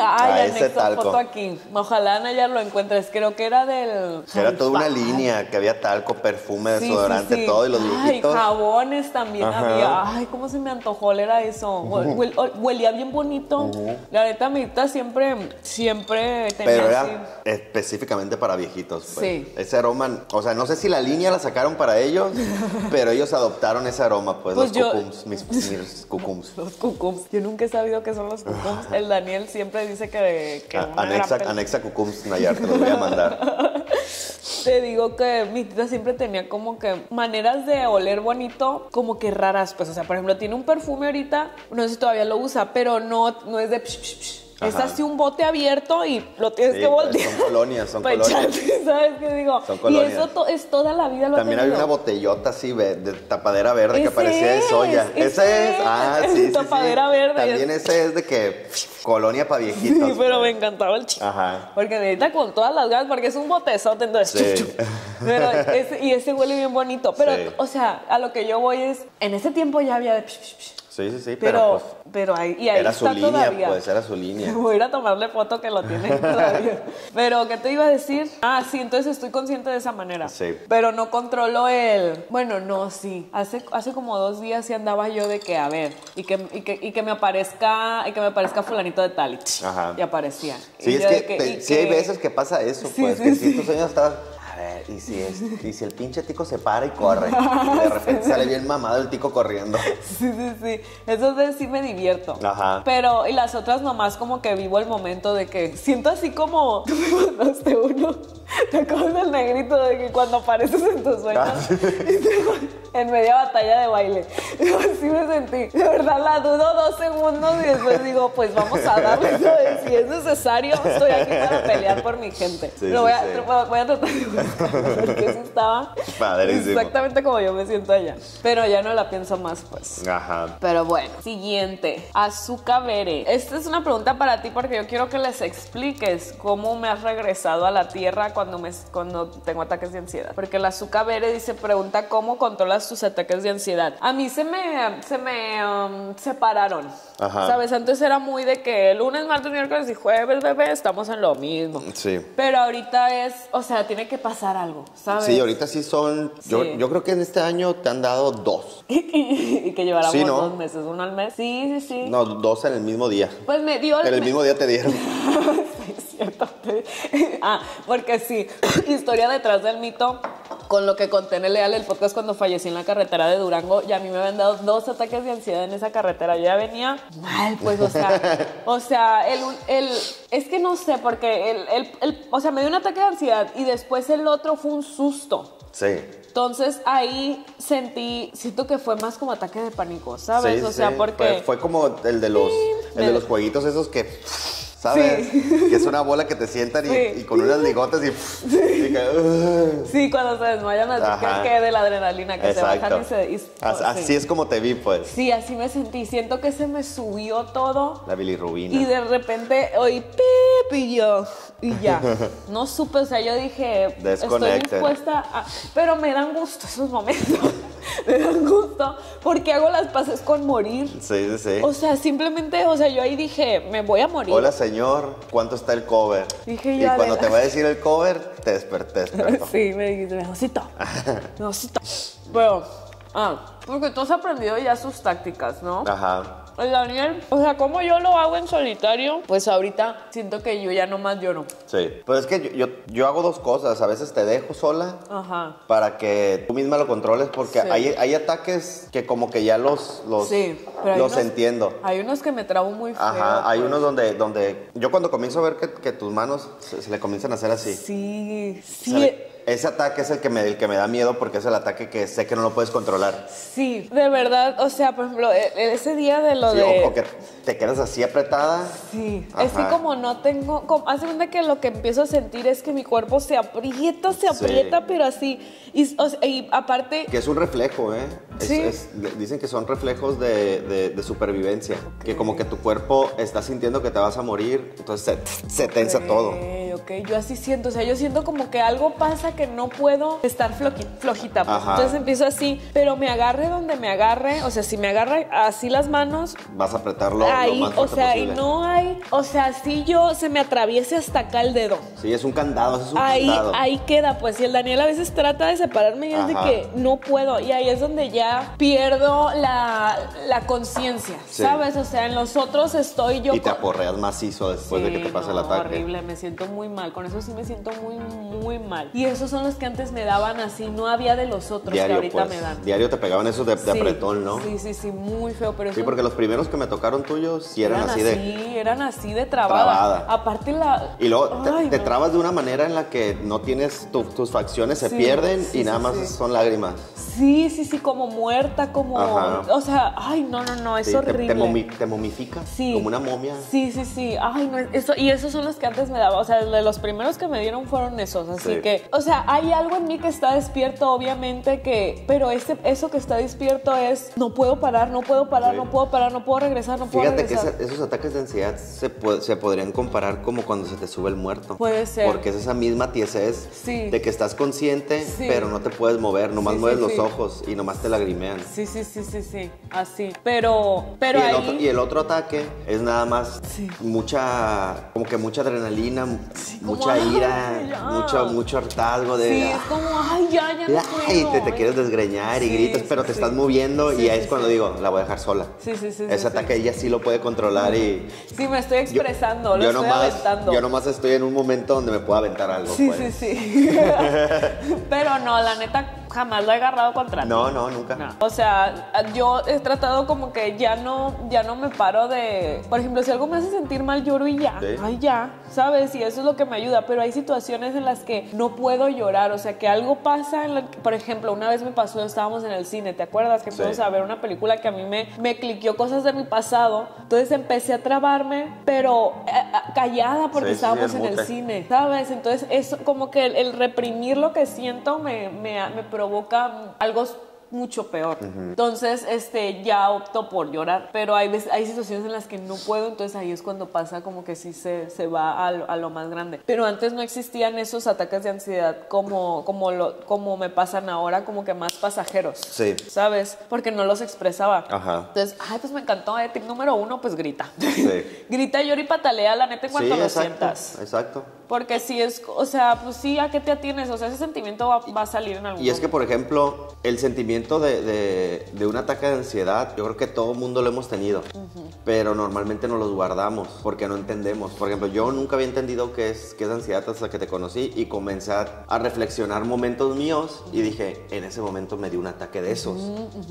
ay, a ese anexo talco. foto aquí. Ojalá Naya lo encuentres. Creo que era del. Era toda una línea, que había talco, perfume, sí, sí, desodorante, sí. todo, y los Ay, jabones también Ajá. había. Ay, cómo se me antojó oler a eso. Huel- huel- huelía bien bonito. La neta, mi siempre, siempre tenía Pero así. era específicamente para viejitos. Pues. Sí. Ese aroma, o sea, no sé si la línea la sacaron para ellos, pero ellos adoptaron ese aroma, pues, Pues los yo- cucums, mis, mis cucums. Los cucums. Yo nunca he sabido qué son los cucums. El Daniel siempre dice que, que A- anexa, anexa Cucums Nayar, te lo voy a mandar. Te digo que mi tita siempre tenía como que maneras de oler bonito, como que raras, pues, o sea, por ejemplo, tiene un perfume ahorita, no sé si todavía lo usa, pero no, no es de psh, psh, psh. Es así un bote abierto y lo tienes Sí, que pues, voltear. son colonias, son colonias. echarte, ¿Sabes qué digo? Son y colonias. eso to- es toda la vida lo ha También hay una botellota así de tapadera verde que parecía de soya. es, ese ese es. Ah, es, sí, sí, sí. tapadera verde. También ese es de que colonia para viejitos. Sí, pero me pues. encantaba el chico. Ajá. Porque necesita con todas las ganas, porque es un botezote, entonces. Sí. Pero ese- y ese huele bien bonito. Pero, Sí. o sea, a lo que yo voy es. En ese tiempo ya había de. Sí, sí, sí, pero, Pero, pues, pero ahí, y ahí era su está línea, todavía. pues, era su línea. Voy a ir a tomarle foto que lo tiene todavía. Pero, ¿qué te iba a decir? Ah, sí, entonces estoy consciente de esa manera. Sí. Pero no controlo el... Bueno, no, sí. Hace, hace como dos días sí andaba yo de que, a ver, y que, y que, y que me aparezca, y que me aparezca fulanito de tal. Ajá. Y aparecía. Sí, Y es que, te- sí hay veces que pasa eso, Sí, pues, sí, que si tus sueños estás... A ver, y si, es, y si el pinche tico se para y corre. Y de repente sale bien mamado el tico corriendo. Sí, sí, sí. Eso de sí me divierto. Ajá. Pero, y las otras nomás como que vivo el momento de que siento así como. Tú me mandaste uno. ¿Te acuerdas del negrito de que cuando apareces en tus sueños? Ah, y te- en media batalla de baile. Así me sentí. De verdad la dudo dos segundos y después digo, pues vamos a darle. Si es necesario, estoy aquí para pelear por mi gente. Sí, Lo sí, voy, a, sí. voy a tratar de porque sí estaba. Padrísimo. Exactamente como yo me siento allá. Pero ya no la pienso más, pues. Ajá. Pero bueno, siguiente. Azúcar Bere. Esta es una pregunta para ti porque yo quiero que les expliques cómo me has regresado a la tierra cuando, me, cuando tengo ataques de ansiedad. Porque la Azúcar Bere dice, pregunta cómo controlas tus ataques de ansiedad. A mí se me, se me um, separaron. Ajá. ¿Sabes? Antes era muy de que lunes, martes, miércoles y jueves, bebé, estamos en lo mismo. Sí. Pero ahorita es, o sea, tiene que pasar algo, ¿sabes? Sí, ahorita sí son. Yo, Sí. yo creo que en este año te han dado dos. y que lleváramos Sí, ¿no? dos meses, uno al mes. Sí, sí, sí. No, dos en el mismo día. Pues me dio En el mismo día te dieron. Sí, es cierto. Ah, porque sí, historia detrás del mito. Con lo que conté en el Leal, el podcast cuando fallecí en la carretera de Durango, y a mí me habían dado dos ataques de ansiedad en esa carretera. Yo ya venía mal, pues, o sea, o sea, el, el, es que no sé, porque el, el, el- o sea, me dio un ataque de ansiedad y después el otro fue un susto. Sí. Entonces ahí sentí, siento que fue más como ataque de pánico, ¿sabes? Sí, o sea, sí. porque... Fue, fue como el de los, el de los jueguitos esos que. ¿Sabes? Que es una bola que te sientan y, Sí. y con unas ligotas y. y que, "Ugh". Sí, cuando se desmayan así que, que de la adrenalina, que se bajan y se... y- sí. Así es como te vi, pues. Sí, así me sentí. Siento que se me subió todo. La bilirrubina. Y de repente oí pip y yo. Y ya. No supe, o sea, yo dije, estoy dispuesta a. Pero me dan gusto esos momentos. me dan gusto porque hago las paces con morir. Sí, sí, sí. O sea, simplemente, o sea, yo ahí dije, me voy a morir. Hola, señor. ¿Cuánto está el cover? Dije y yo, cuando de- te va a decir el cover, te desperté. Sí, me dijiste, mejorcito. Mejorcito. Pero, ah, porque tú has aprendido ya sus tácticas, ¿no? Ajá. El Daniel, o sea, como yo lo hago en solitario, pues ahorita siento que yo ya nomás lloro. Sí. Pero es que yo, yo, yo hago dos cosas. A veces te dejo sola Ajá. para que tú misma lo controles porque Sí. hay, hay ataques que como que ya los, los, Sí, pero hay los unos- entiendo. Hay unos que me trabo muy feo. Ajá, hay pues. unos donde, donde yo cuando comienzo a ver que, que tus manos se, se le comienzan a hacer así. Sí, sí. Ese ataque es el que, me, el que me da miedo porque es el ataque que sé que no lo puedes controlar. Sí, de verdad, o sea, por ejemplo, e- e- ese día de lo Sí, de... o, que te quedas así apretada. Sí, es que Ajá. como no tengo, como, hace cuenta que lo que empiezo a sentir es que mi cuerpo se aprieta, se aprieta, pero así, y, o sea, y aparte, Que es un reflejo, ¿eh? Sí. es- dicen que son reflejos de, de- de supervivencia. Que como que tu cuerpo está sintiendo que te vas a morir, entonces se, se tensa todo. Ok, yo así siento, o sea, yo siento como que algo pasa que no puedo estar flojita, pues. Entonces empiezo así, pero me agarre donde me agarre, o sea, si me agarra así las manos, Vas a apretarlo ahí, lo más o sea, posible. y no hay, o sea, si yo se me atraviese hasta acá el dedo. Sí, es un candado, es un Ahí, candado. ahí queda, pues, y el Daniel a veces trata de separarme y es de que no puedo, y ahí es donde ya pierdo la, la conciencia, Sí. ¿sabes? O sea, en los otros estoy yo... y te aporreas macizo después de que te pase el ataque. horrible, me siento muy mal. Con eso sí me siento muy, muy mal. Y esos son los que antes me daban así. No había de los otros que ahorita pues. me dan. Diario te pegaban esos de, de Sí, apretón, ¿no? Sí, sí, sí, muy feo. Pero Sí, porque los primeros que me tocaron tuyos sí eran, eran así de... eran así de trabada. Trabada. Aparte la... Y luego te, Ay, te no. trabas de una manera en la que no tienes, tu- tus facciones se Sí, pierden sí, y nada sí, más sí. son lágrimas. Sí, sí, sí, como muerta, como... Ajá. O sea, ay, no, no, no, es Sí, te- horrible. Te, momi- te momifica Sí. como una momia. Sí, sí, sí. Ay, no, eso, y esos son los que antes me daba. O sea, de los primeros que me dieron fueron esos. Así Sí. que, o sea, hay algo en mí que está despierto, obviamente, que. Pero ese, eso que está despierto es: no puedo parar, no puedo parar, Sí. no puedo parar, no puedo regresar, no puedo Fíjate que regresar. esa- esos ataques de ansiedad se, po- se podrían comparar como cuando se te sube el muerto. Puede ser. Porque es esa misma tiesez Sí. de que estás consciente, Sí. pero no te puedes mover, nomás mueves los ojos y nomás te lagrimean. Sí, sí, sí, sí, sí. Así. Pero, pero y, el ahí. otro, y el otro ataque es nada más mucha, como que mucha adrenalina, mucha ira, mucho, mucho hartazgo de... Sí, es como, ay, ya, ya no Ay, puedo. te, te quieres desgreñar y Sí, gritas, pero te estás moviendo y ahí es cuando digo, la voy a dejar sola. Sí, sí, sí. Ese ataque ella sí lo puede controlar y... Sí, me estoy yo- expresando, lo yo estoy nomás, aventando. Yo nomás estoy en un momento donde me puedo aventar algo. Sí, pues. sí, sí. Pero no, la neta, jamás lo he agarrado contra ti. No, no, nunca. No. O sea, yo he tratado como que ya no, ya no me paro de. Por ejemplo, si algo me hace sentir mal, lloro y ya. Sí. Ay, ya. ¿Sabes? Y eso es lo que me ayuda. Pero hay situaciones en las que no puedo llorar. O sea, que algo pasa. En la que- por ejemplo, una vez me pasó, estábamos en el cine. ¿Te acuerdas? Que Sí. fuimos a ver una película que a mí me, me cliqueó cosas de mi pasado. Entonces empecé a trabarme, pero eh, eh, callada porque Sí, sí, estábamos en el cine. ¿Sabes? Entonces, eso como que el, el reprimir lo que siento me, me, me provoca algo mucho peor. Entonces, este, ya opto por llorar. Pero hay, veces, hay situaciones en las que no puedo, entonces ahí es cuando pasa como que sí se, se va a, lo- a lo más grande. Pero antes no existían esos ataques de ansiedad como, como, lo, como me pasan ahora, como que más pasajeros. Sí. ¿Sabes? Porque no los expresaba. Ajá. Entonces, ay, pues me encantó. Eh, tip número uno, pues grita. Sí. grita, llora y patalea, la neta, en cuanto Sí, lo exacto, sientas. exacto. Porque si es, o sea, pues sí, ¿a qué te atienes? O sea, ese sentimiento va, va a salir en algún Y es que, por ejemplo, el sentimiento de, de- de un ataque de ansiedad, yo creo que todo mundo lo hemos tenido, pero normalmente no los guardamos porque no entendemos. Por ejemplo, yo nunca había entendido qué es, qué es ansiedad hasta que te conocí y comencé a, reflexionar momentos míos y dije, en ese momento me dio un ataque de esos.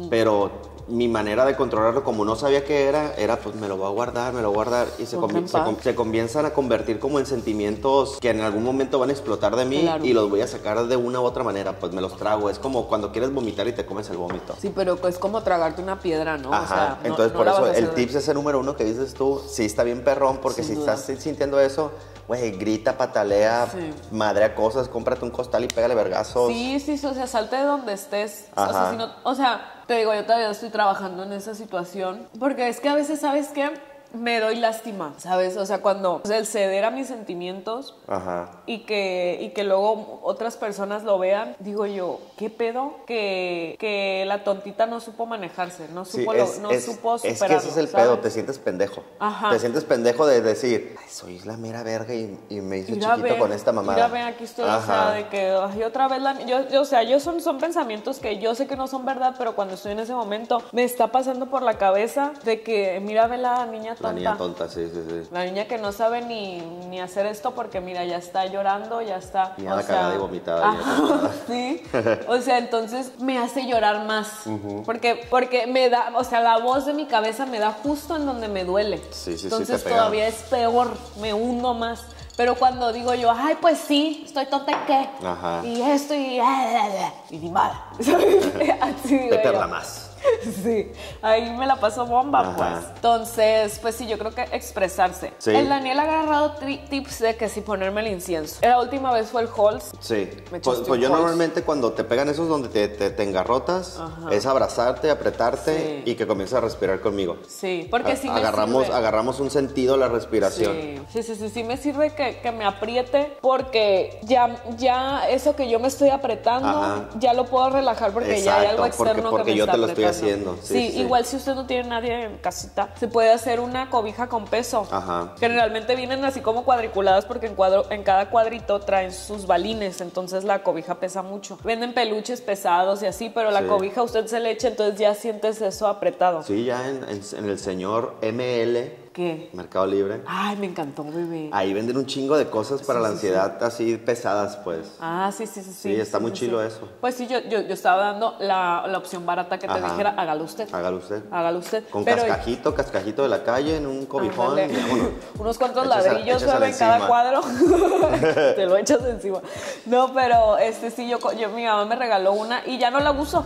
Pero mi manera de controlarlo, como no sabía qué era, era pues me lo voy a guardar, me lo voy a guardar y se, en se com- se comienzan a convertir como en sentimientos que en algún momento van a explotar de mí Claro. y los voy a sacar de una u otra manera, pues me los trago. Es como cuando quieres vomitar y te comes el vómito. Sí, pero es como tragarte una piedra, ¿no? Ajá, o sea, entonces no por eso el de- tips ese número uno que dices tú, sí está bien perrón, porque Sin si duda. estás sintiendo eso, güey, grita, patalea, Sí. madre a cosas, cómprate un costal y pégale vergazos. Sí, sí, sí, o sea, salte de donde estés. O sea, si no- o sea, te digo, yo todavía estoy trabajando en esa situación. Porque es que a veces, ¿sabes qué? Me doy lástima, ¿sabes? O sea, cuando o sea, el ceder a mis sentimientos Ajá. y que, y que luego otras personas lo vean, digo yo, ¿qué pedo? Que, que la tontita no supo manejarse, no Sí, supo, lo- es, no es- supo es que superarlo. ese es el ¿sabes? pedo, te sientes pendejo. Ajá. Te sientes pendejo de decir, "Ay, soy la mera verga y, y me hice chiquito con esta mamada. Mira, ve, aquí estoy, o sea, de que ay, otra vez la... Yo, yo, o sea, yo son, son pensamientos que yo sé que no son verdad, pero cuando estoy en ese momento me está pasando por la cabeza de que, mira, ve la niña tonta. La niña tonta, sí, sí, sí. La niña que no sabe ni, ni hacer esto porque, mira, ya está llorando, ya está... Ya anda cagada y vomitada, Ajá, sí. O sea, entonces me hace llorar más. porque, porque me da, o sea, la voz de mi cabeza me da justo en donde me duele. Sí, sí, sí, entonces todavía es peor, me hundo más. Pero cuando digo yo, ay, pues sí, estoy tonta y qué. Ajá. Y esto y... Y ni mal. Así digo yo. más. Sí, ahí me la pasó bomba, Ajá. pues. Entonces, pues sí, yo creo que expresarse. Sí. El Daniel ha agarrado tips de que si ponerme el incienso. La última vez fue el Halls. Sí. Me Pues, pues yo Halls. normalmente cuando te pegan esos donde te, te, te engarrotas, Ajá. es abrazarte, apretarte Sí. y que comiences a respirar conmigo. Sí, porque sí me agarramos, sirve. agarramos un sentido a la respiración. Sí, sí, sí, sí, sí me sirve que, que me apriete porque ya, ya eso que yo me estoy apretando, Ajá. ya lo puedo relajar porque ya hay algo porque- externo porque que me yo está te lo estoy haciendo, sí, Sí, sí. igual si usted no tiene nadie en casita, se puede hacer una cobija con peso. Ajá. Generalmente vienen así como cuadriculadas porque en, cuadro, en cada cuadrito traen sus balines, entonces la cobija pesa mucho. Venden peluches pesados y así, pero la Sí. cobija usted se le echa, entonces ya sientes eso apretado. Sí, ya en, en- en el señor ML, ¿Qué? Mercado Libre. Ay, me encantó, bebé. Ahí venden un chingo de cosas para Sí, la sí, ansiedad así pesadas, pues. Ah, sí, sí, sí. Sí, está muy chilo eso. Pues sí, yo, yo, yo estaba dando la, la opción barata que te Ajá. dijera, hágalo usted. Hágalo usted. Hágalo usted. Con Pero- cascajito, cascajito de la calle, en un cobijón. Ándale. y vámonos. Unos cuantos Échasela- ladrillos échasela en cada cuadro. Te lo echas encima. No, pero este sí, yo, yo- mi mamá me regaló una y ya no la uso.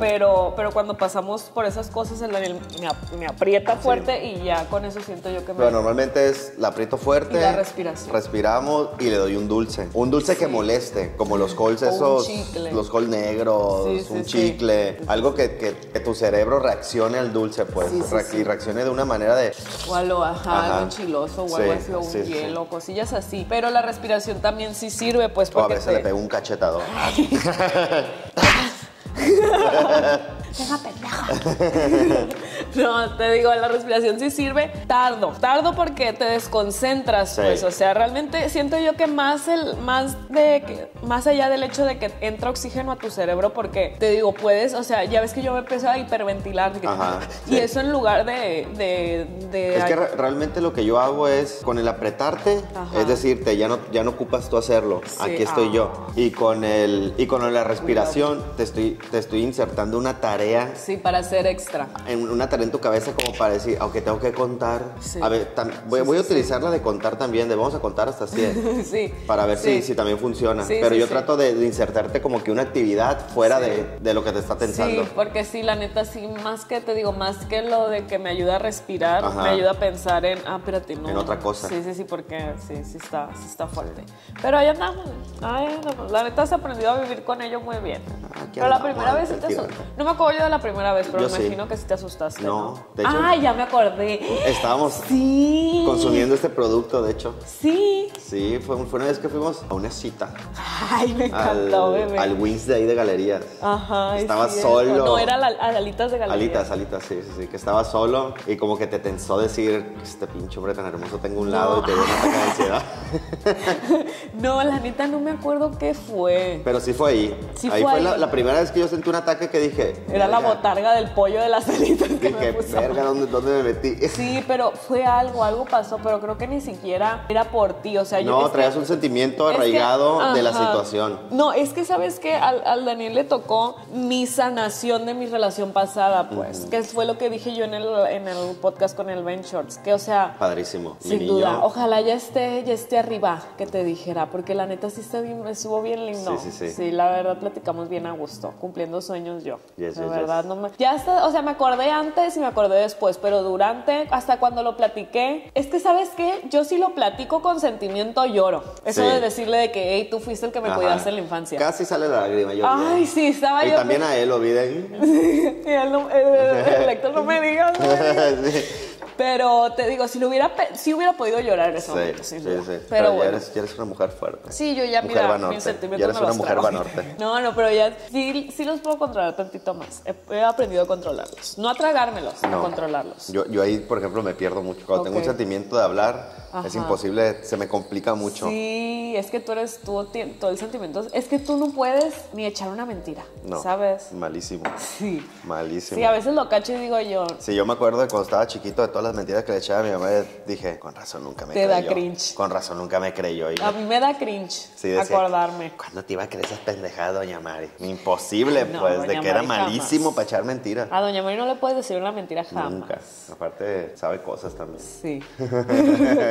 pero, pero cuando pasamos por esas cosas, el Daniel me, me aprieta fuerte y ya con eso siento yo que me. Pero normalmente es la aprieto fuerte. Y la respiración. Respiramos y le doy un dulce. Un dulce que moleste, como los cols O un esos. chicle. Los col negros, Sí, sí, un chicle. Algo que, que- que tu cerebro reaccione al dulce, pues. Y reaccione de una manera de. O algo, ajá, Ajá. algo enchiloso o algo así, o un hielo, cosillas así. Pero la respiración también sí sirve, pues, O a porque veces te- le pego un cachetador. Deja pendeja. no, te digo, la respiración sí sirve. Tardo, tardo porque te desconcentras, Sí. pues. O sea, realmente siento yo que más el, más de que, más allá del hecho de que entra oxígeno a tu cerebro, porque te digo, puedes, o sea, ya ves que yo me empecé a hiperventilar. Ajá, y sí. eso en lugar de. de, de- Es que re- realmente lo que yo hago es con el apretarte, Ajá. es decirte, ya no, ya no ocupas tú hacerlo, Sí, aquí estoy ah. yo. Y con el y con la respiración te estoy te estoy insertando una tarea Sí, para hacer extra. en una tarea en tu cabeza como para decir, aunque tengo que contar. Sí. A ver, tam- voy, Sí, voy a sí, sí. utilizar la de contar también, de vamos a contar hasta 100. sí. Para ver si, si también funciona. Sí, Pero yo trato de, de insertarte como que una actividad fuera de, de lo que te está pensando. Sí, porque sí, la neta, sí, más que te digo, más que lo de que me ayuda a respirar, Ajá. me ayuda a pensar en, ah, espérate, no. En otra cosa. Sí, sí, sí, porque sí, sí está, sí está fuerte. Pero ahí andamos, ahí andamos. La neta, has aprendido a vivir con ello muy bien. Aquí pero la primera vez te. No me acuerdo yo de la primera vez, pero Yo me sí. imagino que sí te asustaste. No, No, de hecho- Ah, ya me acordé. Estábamos Sí. consumiendo este producto, de hecho. Sí. Sí, fue, fue una vez que fuimos a una cita. Ay, me encantó, al, bebé. al Wings de ahí de galerías. Ajá. es Estaba solo. No, era la, alitas de galería. Alitas, alitas, sí, sí, sí, que estaba solo y como que te tensó decir, este pinche hombre tan hermoso tengo un lado No. y te dio un ataque de ansiedad. No, la neta no me acuerdo qué fue. Pero sí fue ahí. Sí ahí fue fue, ahí. La, la primera vez que yo sentí un ataque que dije. Era la botarga del pollo de las alitas que Dije, me puso. verga, ¿dónde, ¿dónde me metí? Sí, pero fue algo, algo pasó, pero creo que ni siquiera era por ti, o sea, yo... no, es que- traías un sentimiento que- arraigado de la situación. No, es que sabes que al, al Daniel le tocó mi sanación de mi relación pasada, pues, que fue lo que dije yo en el, en el podcast con el Ben Shorts, que o sea, Padrísimo. Mi sin niño, duda, ojalá ya esté, ya esté arriba, que te dijera, porque la neta sí está bien, estuvo bien lindo. Sí, sí, sí. Sí, la verdad platicamos bien a gusto, cumpliendo sueños yo. Yes, yes, verdad, yes. no me, ya está, o sea, me acordé antes y me acordé después, pero durante, hasta cuando lo platiqué, es que sabes qué, yo sí lo platico con sentimiento lloro. Eso Sí. de decirle de que, hey, tú fuiste el que me Ajá. cuidaste en la infancia. Casi sale la lágrima. Yo Ay, sí, estaba Y yo. también a él lo vi de ahí. Y él no- el, el Héctor, no me digas. no me digas. sí, Pero te digo, si lo hubiera, si hubiera podido llorar en ese sí, momento, sí, duda. sí. Pero, Pero, ya, bueno. eres, ya eres una mujer fuerte. Sí, yo ya, Mujer mira, mis sentimientos Ya eres me una mujer. Banorte. No, no, pero ya sí, sí los puedo controlar tantito más. He, he aprendido a controlarlos. No a tragármelos, a No. controlarlos. Yo, yo ahí, por ejemplo, me pierdo mucho. Cuando tengo un sentimiento de hablar, Ajá. es imposible, se me complica mucho. Sí, es que tú eres, tú todo el sentimiento. Es que tú no puedes ni echar una mentira, No. ¿sabes? Malísimo. Sí. Malísimo. Sí, a veces lo cacho y digo yo, Sí, yo me acuerdo de cuando estaba chiquito de todas las mentiras que le echaba a mi mamá. Dije, con razón nunca me Te da creyó. cringe. Con razón nunca me creyó. Y a mí me da cringe sí, decía, acordarme. ¿Cuándo te iba a creer esas pendejadas, doña Mari? Imposible, No, pues, de que era malísimo jamás. para echar mentiras. A Doña Mari no le puedes decir una mentira jamás. Nunca. Aparte, sabe cosas también. Sí.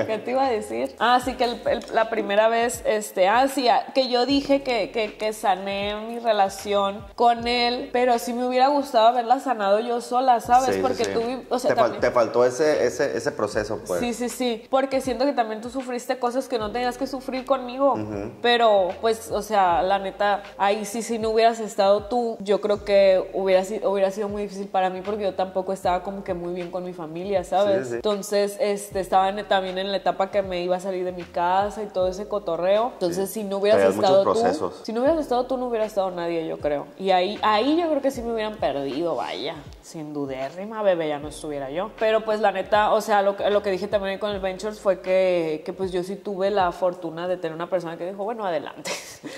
¿Qué te iba a decir? Ah, sí, que el- el- la primera vez, este, ah, sí, ah, que yo dije que, que, que sané mi relación con él, pero sí me hubiera gustado haberla sanado yo sola, ¿sabes? Sí, Porque sí. tú, vi- o sea, te, fal- también- te faltó ese, ese, ese proceso, pues. Sí, sí, sí, porque siento que también tú sufriste cosas que no tenías que sufrir conmigo, pero pues, o sea, la neta, ahí sí, si no hubieras estado tú, yo creo que hubiera, sido hubiera sido muy difícil para mí porque yo tampoco estaba como que muy bien con mi familia, ¿sabes? Sí, sí. Entonces, este, estaba en- también en la etapa que me iba a salir de mi casa y todo ese cotorreo. Entonces, si no hubieras Traías estado tú, procesos. si no hubieras estado tú, no hubiera estado nadie, yo creo. Y ahí, ahí yo creo que sí me hubieran perdido, vaya. Sin dudérrima, bebé, ya no estuviera yo. Pero pues la neta, o sea, lo, que- lo que dije también con el Ventures fue que, que pues yo sí tuve la fortuna de tener una persona que dijo, bueno, adelante.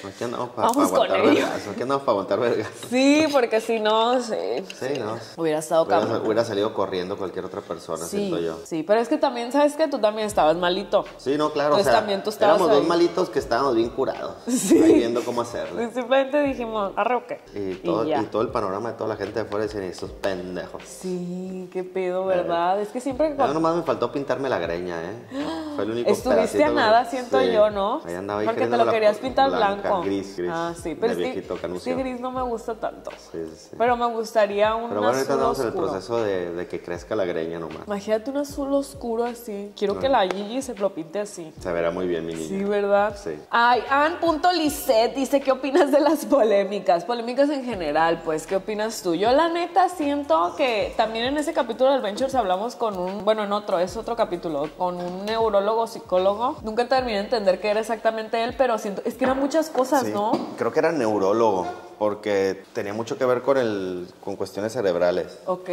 Aquí andamos para aguantar vergas. Aquí andamos para aguantar vergas. Sí, porque si no, sí, Sí, ¿no? hubiera estado Hubiera, cabrón. hubiera salido corriendo cualquier otra persona, Sí, siento yo. sí, pero es que también, ¿sabes que Tú también estabas malito. Sí, no, claro. Pues o sea, también tú estabas éramos dos malitos que estábamos bien curados. Sí. Ahí viendo cómo hacerle. Y simplemente dijimos, arre o qué. Y todo, y todo el panorama de toda la gente de afuera decían, esos pendejos. Sí, qué pedo, ¿verdad? Es que siempre... Ya nomás me faltó pintarme la greña, ¿eh? Fue el único Estuviste a nada, siento Sí. yo, ¿no? Ahí andaba ahí Porque te lo querías pintar blanca, blanco. Gris, gris. Ah, sí, de pero es que, sí, gris no me gusta tanto. Sí, sí, sí. Pero me gustaría un Pero bueno, ahorita andamos en el proceso de, de que crezca la greña nomás. Imagínate un azul oscuro así. Quiero que la Gigi se lo pinte así. Se verá muy bien, mi niña. Sí, ¿verdad? Sí. Ay, Ann.Lisset dice, ¿qué opinas de las polémicas? Polémicas en general, pues, ¿qué opinas tú? Yo la neta siento que también en ese capítulo del Ventures hablamos con un, bueno, en otro, es otro capítulo, con un neurólogo, psicólogo. Nunca terminé de entender qué era exactamente él, pero siento, es que eran muchas cosas, Sí, ¿no? Creo que era neurólogo, porque tenía mucho que ver con, el, con cuestiones cerebrales. Ok,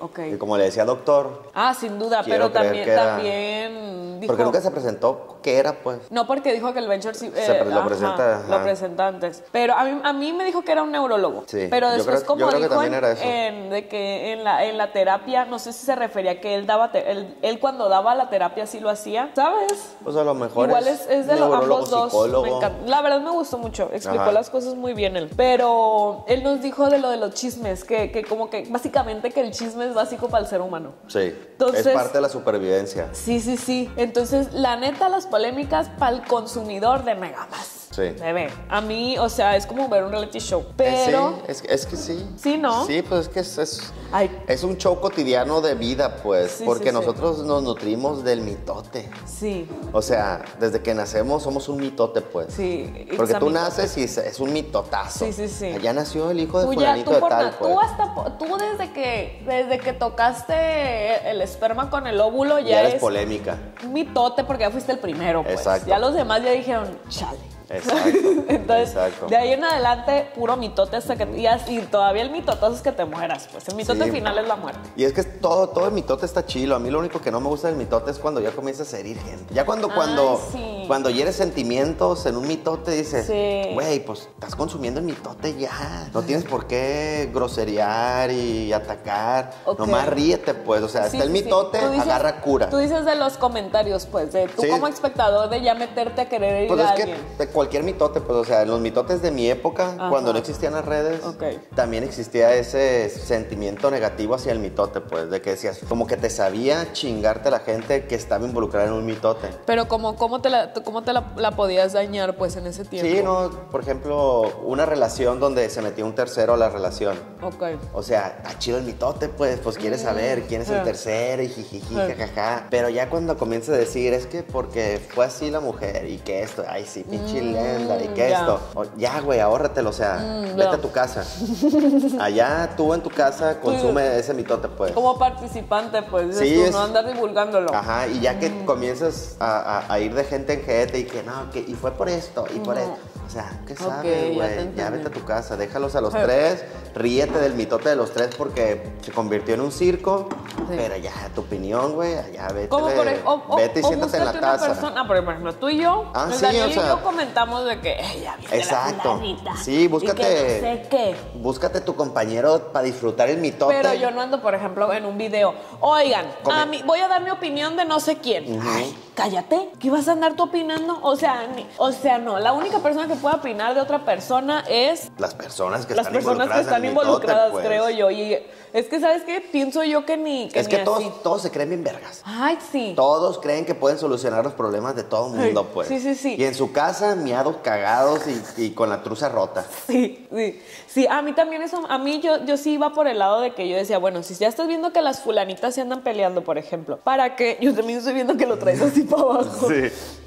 ok. Y como le decía doctor, Ah, sin duda, pero también, también dijo... porque nunca se presentó qué era, pues. No, porque dijo que el Venture sí, Se lo ajá, presenta, ajá. lo presenta antes. Pero a mí, a mí me dijo que era un neurólogo. Sí, Pero después, creo- como que dijo también en, era eso. en- de que en la, en la terapia, no sé si se refería que él daba, te- él, él cuando daba la terapia sí lo hacía, ¿sabes? Pues a lo mejor Igual es, es de los ambos dos. Me encanta. La verdad me gustó mucho. Explicó Ajá. las cosas muy bien él. Pero él nos dijo de lo de los chismes, que, que como que básicamente que el chisme es básico para el ser humano. Sí, Entonces- es parte de la supervivencia. Sí, sí, sí. Entonces, la neta, las polémicas para el consumidor de Megamas. Sí. Bebé. A mí, o sea, es como ver un reality show. Pero. Sí, es, es que sí. Sí, ¿no? Sí, pues es que es, es, Ay. es un show cotidiano de vida, pues, Sí, porque sí, sí. nosotros nos nutrimos del mitote. Sí, O sea, desde que nacemos somos un mitote, pues. sí. Porque tú Examina- naces y es, un mitotazo. Sí, sí, sí. Allá nació el hijo de Tú ya, fulanito tú, de tal, pues. tú hasta, tú desde que, desde que tocaste el esperma con el óvulo ya, ya eres es polémica. un mitote porque ya fuiste el primero, pues. Exacto. Ya los demás ya dijeron, chale. Exacto. Entonces, exacto. de ahí en adelante, puro mitote hasta que. Y, así- y todavía el mitotazo es que te mueras, pues. El mitote Sí. final es la muerte. Y es que todo, todo el mitote está chilo. A mí lo único que no me gusta del mitote es cuando ya comienzas a herir gente. Ya cuando, Ay, cuando, sí. cuando hieres sentimientos en un mitote, dices, Sí. güey, pues estás consumiendo el mitote ya. No tienes por qué groserear y atacar. Ok. Nomás ríete, pues. O sea, está el mitote, dices- agarra cura. Tú dices de los comentarios, pues, de tú como espectador de ya meterte a querer herir Pues a es que alguien. Cualquier mitote, pues, o sea, en los mitotes de mi época, Ajá. cuando no existían las redes, Ok. también existía ese sentimiento negativo hacia el mitote, pues, de que decías, como que te sabía chingarte la gente que estaba involucrada en un mitote. Pero como, ¿cómo te, la, cómo te la, la podías dañar, pues, en ese tiempo? Sí, no, por ejemplo, una relación donde se metió un tercero a la relación. Ok. O sea, está chido el mitote, pues, pues quieres saber quién es el Sí. tercero y jijiji, Sí. jajaja. Pero ya cuando comienza a decir, es que porque fue así la mujer y que esto, ay sí, pinche y que Mm, ya. esto. O- ya, güey, ahórratelo, o sea, Mm, vete a tu casa. Allá tú en tu casa consume ese mitote, pues. Como participante, pues, Sí, tú, es- no andar divulgándolo. Ajá, y ya Mm. que comienzas a, a- a ir de gente en gente y que no, que y fue por esto y por esto. O sea, ¿qué sabes, güey? Ya, vete a tu casa, déjalos a los tres, ríete del mitote de los tres porque se convirtió en un circo, Sí. pero ya, tu opinión, güey, ya vete. Como por ej- o, o- vete y o siéntate en la taza. persona, por ejemplo, tú y yo, Ah, el sí, Daniel o sea- y yo comentamos de que, "Ey, ya viste Exacto. la fulanita", Sí, búscate- Y que no sé qué. Búscate tu compañero para disfrutar el mitote. Pero yo no ando, por ejemplo, en un video. Oigan, a mí, voy a dar mi opinión de no sé quién. Ay, cállate. ¿Qué vas a andar tú opinando? O sea, ni- o sea, no. La única persona que puede opinar de otra persona es Las personas que las están personas que involucradas están el mitote, involucradas, pues. creo yo. Y es que, ¿sabes qué? Pienso yo que ni. Que Es que ni todos, así. todos se creen bien vergas. Ay, sí. Todos creen que pueden solucionar los problemas de todo el mundo, pues. sí, sí, sí. Y en su casa, miados, cagados y, y con la truza rota. Sí, sí. Sí, a mí también eso, a mí yo, yo sí iba por el lado de que yo decía, bueno, si ya estás viendo que las fulanitas se andan peleando, por ejemplo, ¿para qué? Yo también estoy viendo que lo traes así para abajo.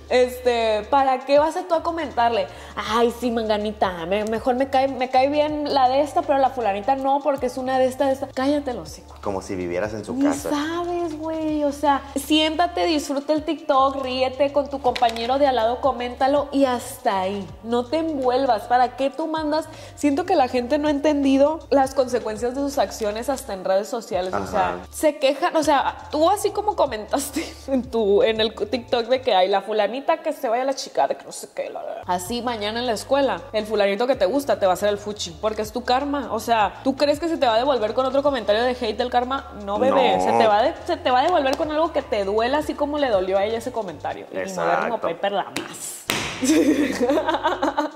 Este, ¿para qué vas a tú a comentarle? Ay, sí, manganita, me- mejor me cae, me cae bien la de esta, pero la fulanita no, porque es una de esta, de esta. Cállate los. Como si vivieras en su Ni casa. sabes, güey. O sea, siéntate, disfruta el TikTok, ríete con tu compañero de al lado, coméntalo y hasta ahí. No te envuelvas. ¿Para qué tú mandas? Siento que la gente no ha entendido las consecuencias de sus acciones hasta en redes sociales. O sea, se quejan. O sea, tú así como comentaste en tu en el TikTok de que hay la fulanita que se vaya a la chica, de que no sé qué. la, la. Así mañana en la escuela, el fulanito que te gusta te va a hacer el fuchi, porque es tu karma. O sea, ¿tú crees que se te va a devolver con otro comentario de hate del karma? No, bebé. No. Se, te va de- se te va a devolver con algo que te duela, así como le dolió a ella ese comentario. Y mi moderno Exacto. paper la más.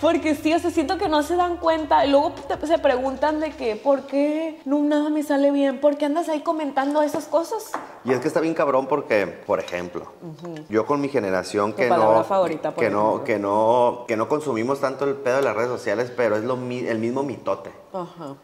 Porque sí, o sea, siento que no se dan cuenta. Y luego te- se preguntan de que, ¿por qué no nada me sale bien? ¿Por qué andas ahí comentando esas cosas? Y es que está bien cabrón porque, por ejemplo, yo con mi generación que no, favorita, que no, que no, que no consumimos tanto el pedo de las redes sociales, pero es lo, el mismo mitote. Ajá.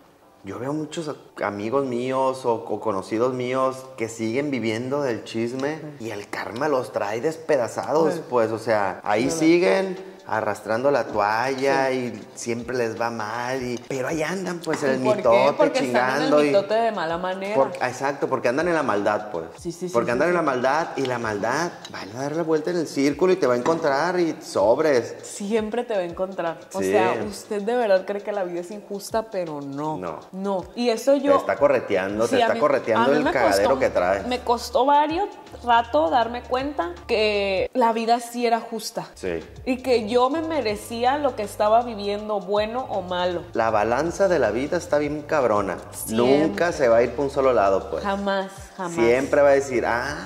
Yo veo muchos amigos míos o, o conocidos míos que siguen viviendo del chisme y el karma los trae despedazados, Sí. pues, o sea, ahí siguen arrastrando la toalla y siempre les va mal, y, pero ahí andan, pues, en el ¿Y ¿Por mitote, qué? Porque están en chingando. el y- mitote de mala manera. por- exacto, porque andan en la maldad, pues. Sí, sí, sí, Porque andan en la maldad y la maldad va a dar la vuelta en el círculo y te va a encontrar y sobres. Siempre te va a encontrar. O sea, usted de verdad cree que la vida es injusta, pero no. No. No. Y eso yo. te está correteando, te está mí- correteando el cagadero costó- que traes. Me costó varios rato darme cuenta que la vida sí era justa. Sí. Y que yo me merecía lo que estaba viviendo, bueno o malo. La balanza de la vida está bien cabrona. Siempre. Nunca se va a ir por un solo lado, pues. Jamás, jamás. Siempre va a decir, ah,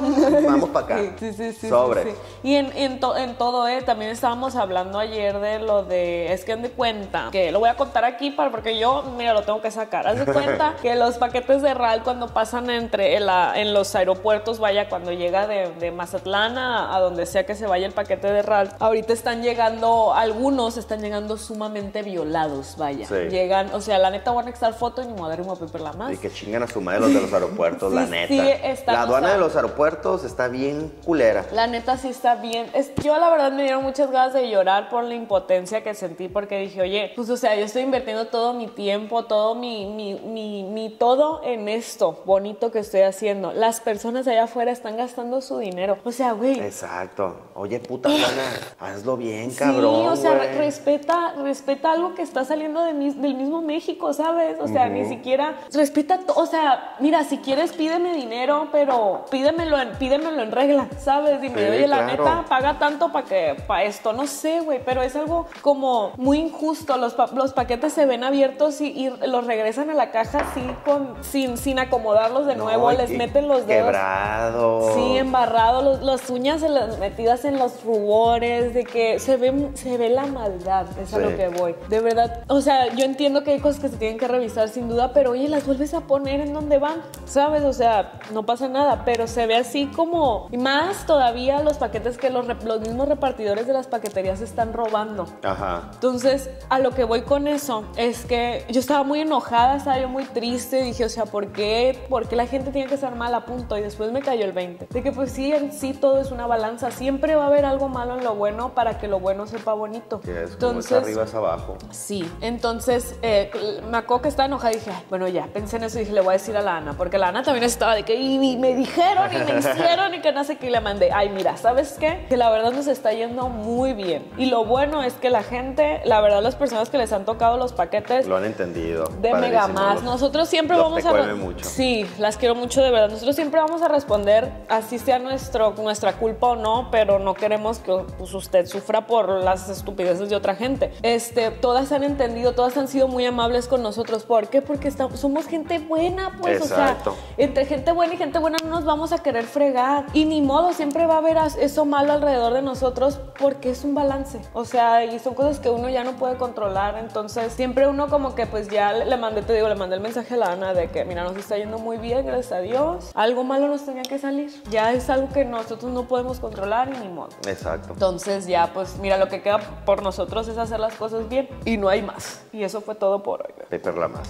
vamos para acá. Sí, sí, sí, sí, Sobre. sí, sí. Y en, en, to- en todo, eh, también estábamos hablando ayer de lo de, es que han de cuenta, que lo voy a contar aquí para, porque yo, mira, lo tengo que sacar. Haz de cuenta que los paquetes de RAL cuando pasan entre en, la- en los aeropuertos, vaya, cuando llega de, de Mazatlán a, a donde sea que se vaya el paquete de RAL, ahorita están llegando, algunos están llegando sumamente violados, vaya. Sí. Llegan, o sea, la neta, van a estar foto y ni madre, ni la más. Y que chingan a su madre los de los aeropuertos, Sí, la sí, neta. está la aduana de los aeropuertos está bien culera. La neta sí está bien. Es, yo la verdad me dieron muchas ganas de llorar por la impotencia que sentí porque dije, oye, pues o sea, yo estoy invirtiendo todo mi tiempo, todo mi, mi, mi, mi todo en esto bonito que estoy haciendo. Las personas allá afuera están gastando su dinero. O sea, güey. Exacto. Oye, puta aduana, hazlo bien, cabrón. sí, o sea, respeta, respeta algo que está saliendo de del mismo México, ¿sabes? O sea, ni siquiera respeta, to- o sea, mira, si quieres pídeme dinero, pero pídemelo en, pídemelo en regla, ¿sabes? Dime, Sí, oye, la neta, paga tanto para que, para esto, no sé, güey, pero es algo como muy injusto. Los, pa- los paquetes se ven abiertos y, y los regresan a la caja así, con, sin, sin acomodarlos de nuevo, les meten los dedos. Quebrado. Sí, embarrado, los, las uñas se las metidas en los rubores, de que se ve, se ve la maldad, es a lo que voy. De verdad, o sea, yo entiendo que hay cosas que se tienen que revisar sin duda, pero oye, las vuelves a poner en donde van, ¿sabes? O sea, no pasa nada, pero se ve así como, y más todavía los paquetes que los, los mismos repartidores de las paqueterías están robando. Ajá. Entonces, a lo que voy con eso es que yo estaba muy enojada, estaba yo muy triste, dije, o sea, ¿por qué, ¿por qué la gente tiene que ser mala a punto? Y después me cayó el 20. De que pues sí, en sí todo es una balanza, siempre va a haber algo malo en lo bueno para que lo bueno sepa bonito. Que es como es arriba es abajo. Sí, entonces eh, me acuerdo que estaba enojada y dije, "Ay, bueno, ya, pensé en eso y dije, le voy a decir a la Ana, porque la Ana también estaba de que, y, y me dijeron y me hicieron y que no sé qué, y le mandé, ay, mira, ¿sabes qué? Que la verdad nos está yendo muy bien. Y lo bueno es que la gente, la verdad, las personas que les han tocado los paquetes, Lo han entendido. de mega más. Nosotros siempre Los vamos te a. mucho. Sí, las quiero mucho de verdad. Nosotros siempre vamos a responder, así sea nuestro, nuestra culpa o no, pero no queremos que pues, usted sufra por las estupideces de otra gente. Este, todas han entendido, todas han sido muy amables con nosotros. ¿Por qué? Porque estamos, somos gente buena, pues. Exacto. O sea, entre gente buena y gente buena no nos vamos a querer fregar. Y ni modo, siempre va a haber eso malo alrededor de nosotros porque es un balance. O sea, y son cosas que uno ya no puede controlar. Entonces, siempre uno como que pues ya le mandé, te digo, le mandé el mensaje a la Ana de que, mira, nos está yendo muy bien, gracias a Dios. Algo malo nos tenía que salir. Ya es algo que nosotros no podemos controlar y ni modo. Exacto. Entonces ya, pues mira, lo que queda por nosotros es hacer las cosas bien y no hay más. Y eso fue todo por hoy. Paper la más.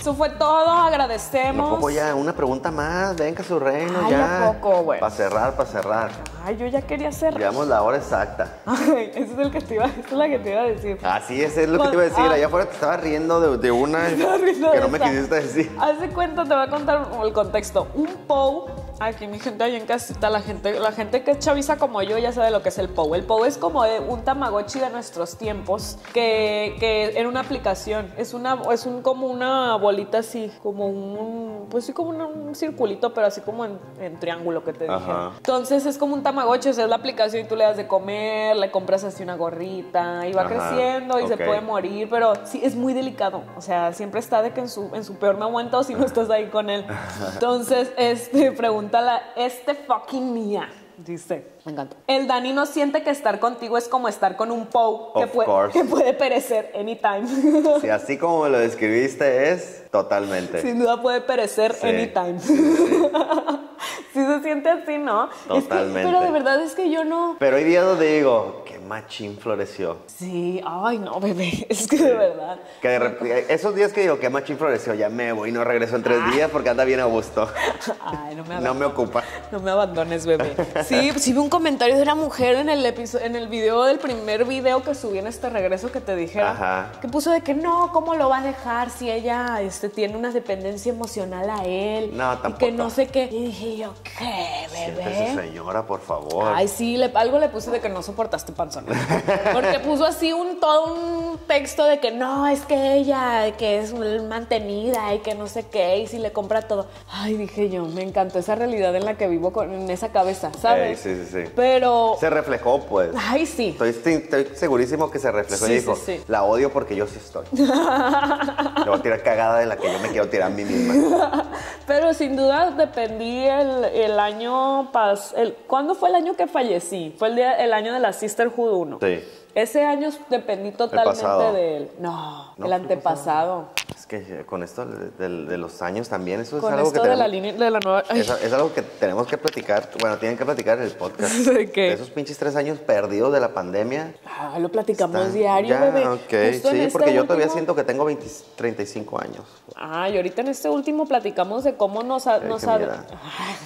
Eso fue todo, agradecemos. Un poco ya, una pregunta más, venga su reino Ay, ya. ¿a poco, güey? Para cerrar, para cerrar. Ay, yo ya quería hacer. Llevamos la hora exacta. Ay, esa es el que te iba, esa es la que te iba a decir. Así es, es lo que te iba a decir. Ah. Allá afuera te estaba riendo de, de una riendo que de no me quisiste decir. Hace cuenta, te voy a contar el contexto. Un POU, aquí mi gente ahí en casita, la gente, la gente que es chaviza como yo ya sabe lo que es el POU. El POU es como un tamagotchi de nuestros tiempos que, que en una aplicación. Es una, es un como una bolita así, como un, pues sí, como una- un circulito, pero así como en, en triángulo que te dije. Ajá. Entonces es como un tamagotchi, o sea, es la aplicación y tú le das de comer, le compras así una gorrita y va Ajá, creciendo y se ok. puede morir, pero sí es muy delicado. O sea, siempre está de que en su, en su peor momento si no estás ahí con él. Entonces, este, pregúntale a este fucking mía. Dice, me encanta. El Dani no siente que estar contigo es como estar con un Pou que, puede- que puede perecer anytime. Si así como me lo describiste es totalmente. Sin duda puede perecer Sí. anytime. sí se siente así, ¿no? Es que- Totalmente. pero de verdad es que yo no. Pero hay días donde digo, machín floreció. Sí, ay no, bebé. Es que de verdad. Que de rep- esos días que digo, qué machín floreció, ya me voy y no regreso en tres días porque anda bien a gusto. Ay, no me No me ocupa. No me abandones, bebé. Sí, sí vi un comentario de una mujer en el episodio, en el video del primer video que subí en este regreso que te dije. Ajá. Que puso de que no, ¿cómo lo va a dejar si ella este, tiene una dependencia emocional a él? No, Y que tampoco. no sé qué. Y dije yo, ¿qué, Siéntese, bebé? señora, por favor. Ay, sí, le- algo le puse de que no soportaste Porque puso así un todo un texto de que no, es que ella, que es mantenida y que no sé qué, y si le compra todo. Ay, dije yo, me encantó esa realidad en la que vivo con, en esa cabeza, ¿sabes? Ey, sí, sí, sí. Pero. Se reflejó, pues. Ay, sí. Estoy, estoy- estoy segurísimo que se reflejó Sí, y dijo, sí, sí. la odio porque yo sí estoy. Le voy a tirar cagada de la que yo me quiero tirar a mí misma. Pero sin duda dependí el, el año pas, el ¿Cuándo fue el año que fallecí? Fue el, día, el año de la Sisterhood 1. Sí. Ese año dependí totalmente de él. No, No, el ¿qué antepasado. Que con esto de, de- de los años también, eso es algo esto que de la tenemos, línea de la nueva. ay, es, es algo que tenemos que platicar, bueno, tienen que platicar en el podcast. ¿De qué? Esos pinches tres años perdidos de la pandemia. ah, lo platicamos Están- diario, ya, bebé. ok, Justo en sí, este porque yo todavía siento que tengo 20 35 años. Ah, y ahorita en este último platicamos de cómo nos ha... Ay, nos qué ha- mira.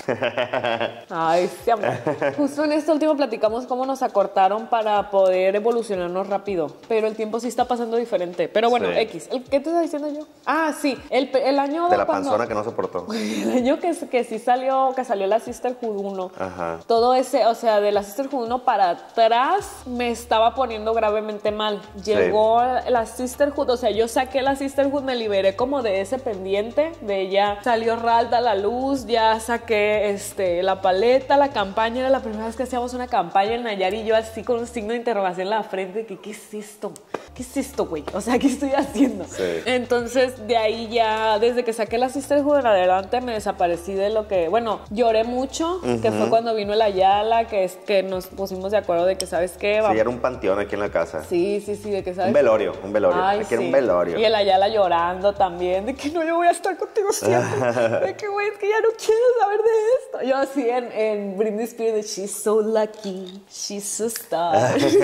Ay, sí, amor. Justo en este último platicamos cómo nos acortaron para poder evolucionarnos rápido. Pero el tiempo sí está pasando diferente. Pero bueno, Sí. X. ¿El- ¿Qué te estaba diciendo yo? Ah, sí. El, el año De la cuando- panzona que no soportó. El año que, que sí salió, que salió la Sisterhood 1. Ajá. Todo ese, o sea, de la Sisterhood 1 para atrás me estaba poniendo gravemente mal. Llegó la Sisterhood, o sea, yo saqué la Sisterhood, me liberé como de ese pendiente, de ya salió Ralda la luz, ya saqué este, la paleta, la campaña, era la primera vez que hacíamos una campaña en Nayari y yo así con un signo de interrogación en la frente, que ¿qué es esto? ¿Qué es esto, güey? O sea, ¿qué estoy haciendo? Sí. Entonces, de ahí ya, desde que saqué la Sisterhood en adelante, me desaparecí de lo que, bueno, lloré mucho, que fue cuando vino el Ayala, que es que nos pusimos de acuerdo de que, ¿sabes qué? Sí, Vamos- era un panteón aquí en la casa. Sí, sí, sí, de que sabes. Un velorio, un velorio. Ay, aquí era sí. un velorio. Y el Ayala llorando también, de que no, yo voy a estar contigo siempre. de que, güey, es que ya no quiero saber de esto. Yo así en, en Britney Spears, de she's so lucky, she's a star. así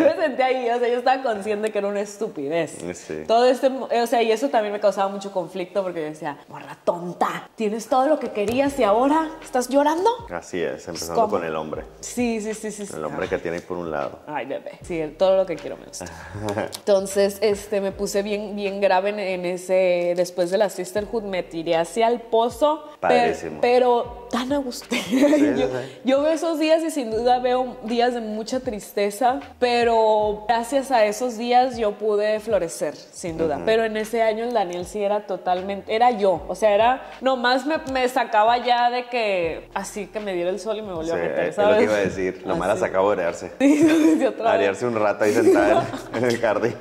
me senté ahí, o sea, yo estaba consciente que era una estupidez. Sí. Todo este, o sea, y eso también me causaba mucho conflicto porque yo decía, morra tonta, tienes todo lo que querías y ahora estás llorando. Así es, empezando ¿Cómo? con el hombre. Sí, sí, sí, sí. sí. El hombre que tiene por un lado. Ay, bebé. Sí, todo lo que quiero me gusta. Entonces, este, me puse bien, bien grave en, en ese. Después de la Sisterhood, me tiré hacia el pozo. Padrísimo. Pero, tan a gusto. sí, yo, veo esos días y sin duda veo días de mucha tristeza. Pero gracias a esos días yo pude florecer, sin duda. Pero en ese año el Daniel sí era totalmente. Era yo. O sea, era. Nomás me, me sacaba ya de que. Así que me diera el sol y me volvió Sí, a meter, es lo ¿sabes? que iba a decir. Lo mala Así. se acabó de arearse. Sí, otra. Arearse un rato ahí sentada en, en el jardín.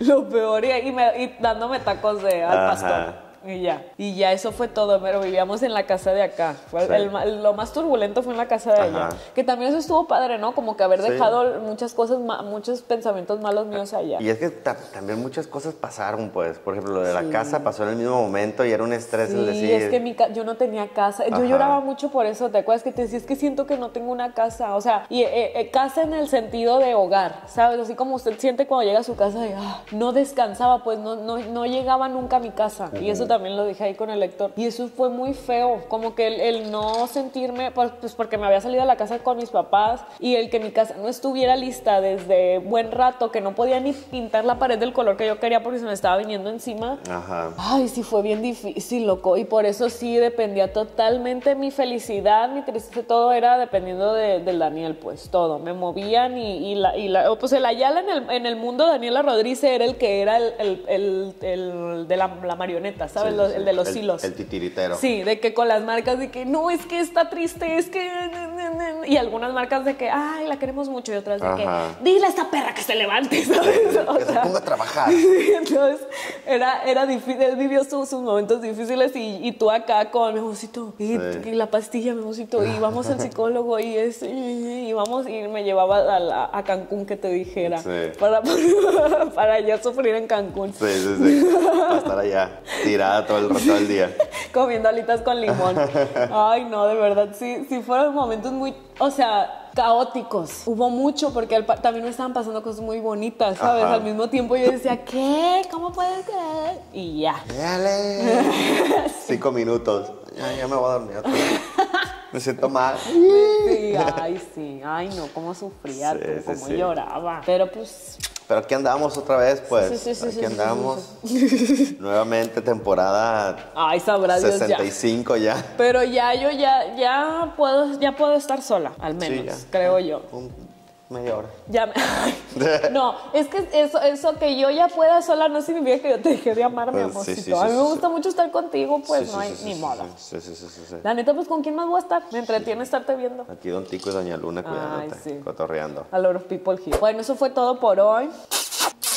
Lo peor, y, y me- y dándome tacos de al Ajá. pastor. Y ya. Y ya eso fue todo, pero vivíamos en la casa de acá. Fue Sí. el ma- lo más turbulento fue en la casa de allá. Ajá. Que también eso estuvo padre, ¿no? Como que haber Sí. dejado muchas cosas, muchos pensamientos malos míos allá. Y es que ta- también muchas cosas pasaron, pues. Por ejemplo, lo de Sí. la casa pasó en el mismo momento y era un estrés el Sí, decir. es que mi yo no tenía casa. Yo lloraba mucho por eso. ¿Te acuerdas que te decía? Es que siento que no tengo una casa. O sea, y eh, eh, casa en el sentido de hogar, ¿sabes? Así como usted siente cuando llega a su casa de, "Ah", no descansaba, pues no, no, no llegaba nunca a mi casa. Y eso también también lo dije ahí con el lector. Y eso fue muy feo, como que el, el no sentirme, pues, pues porque me había salido a la casa con mis papás y el que mi casa no estuviera lista desde buen rato, que no podía ni pintar la pared del color que yo quería porque se me estaba viniendo encima. Ajá. Ay, sí, fue bien difícil, loco. Y por eso sí dependía totalmente mi felicidad, mi tristeza, todo era dependiendo de, del Daniel, pues todo. Me movían y, y la, y la- pues el Ayala en el, en el mundo, Daniela Rodríguez era el que era el, el- el- el de la, la marioneta, ¿sabes? Sí, Lo- sí, el de los hilos. El titiritero. Sí, de que con las marcas de que no, es que está triste, es que. Y algunas marcas de que, ay, la queremos mucho. Y otras de Ajá. que, dile a esta perra que se levante, ¿sabes? O Que se ponga a trabajar. Entonces era, era difícil, él vivió su- sus momentos difíciles y, y tú acá con mi amorcito y, la pastilla, mi amorcito, y vamos al psicólogo y es, y, y vamos, y me llevaba a, la- a Cancún que te dijera, Sí. para, para yo sufrir en Cancún, Sí, sí, sí. Para estar allá, todo el resto del día. comiendo alitas con limón. Ay, no, de verdad, sí, sí fueron momentos muy, o sea, caóticos. Hubo mucho porque también me estaban pasando cosas muy bonitas, ¿sabes? Ajá. Al mismo tiempo yo decía, ¿qué? ¿Cómo puedes creer? Y ya. Dale. Cinco minutos. Ya, ya me voy a dormir otra vez. Me siento mal. Sí, ay, sí. Ay, no, cómo sufría, Sí, tú, sí, cómo sí. lloraba. Pero pues, Pero aquí andamos otra vez, pues. Sí, sí, sí, aquí andamos. Nuevamente temporada ay, sabrá Dios ya. 65 ya. Pero ya yo ya, ya puedo, ya puedo estar sola, al menos, creo yo. Un- media hora. Ya me- no, es que eso, eso que yo ya pueda sola no significa que yo te deje de amar, mi Pues, sí, amorcito. sí, a mí me gusta mucho estar contigo, pues no hay ni modo. Sí, sí, sí. La neta, pues ¿con quién más voy a estar? Me entretiene estarte viendo. Aquí Don Tico y Doña Luna cuidándote, sí. cotorreando. A lot of people here. Bueno, eso fue todo por hoy.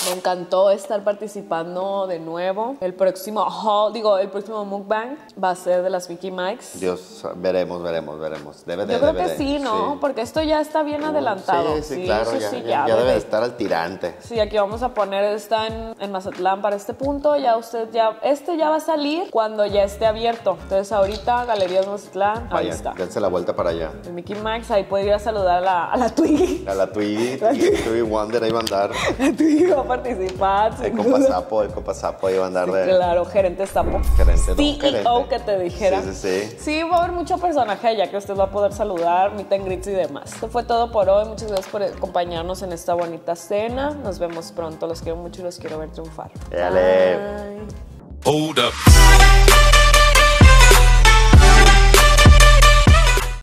Me encantó estar participando de nuevo. El próximo haul, digo, el próximo mukbang va a ser de las Mickey Mikes. Dios, veremos, veremos, veremos. Debe de, Yo creo debe que de, sí, ¿no? Porque esto ya está bien adelantado. Sí, sí, claro, eso ya, sí, ya, ya debe de estar al tirante. Sí, aquí vamos a poner, está en, en Mazatlán para este punto, ya usted ya, este ya va a salir cuando ya esté abierto. Entonces ahorita, Galerías Mazatlán, ahí está. dense la vuelta para allá. El Mickey Max, ahí puede ir a saludar a la, a la Twiggy. A la Twiggy, Twiggy Wonder ahí va a andar. La Twiggy va a participar. El sin compa duda. Sapo, el compa Sapo ahí va a andar Sí, de... claro, gerente sapo. Gerente, CEO gerente. que te dijera. Sí, sí, sí. Sí, va a haber mucho personaje allá que usted va a poder saludar, meet and greets y demás. Esto fue todo por hoy. Muchas gracias por acompañarnos en esta bonita cena. Nos vemos pronto. Los quiero mucho y los quiero ver triunfar. Dale. Bye. Hold up.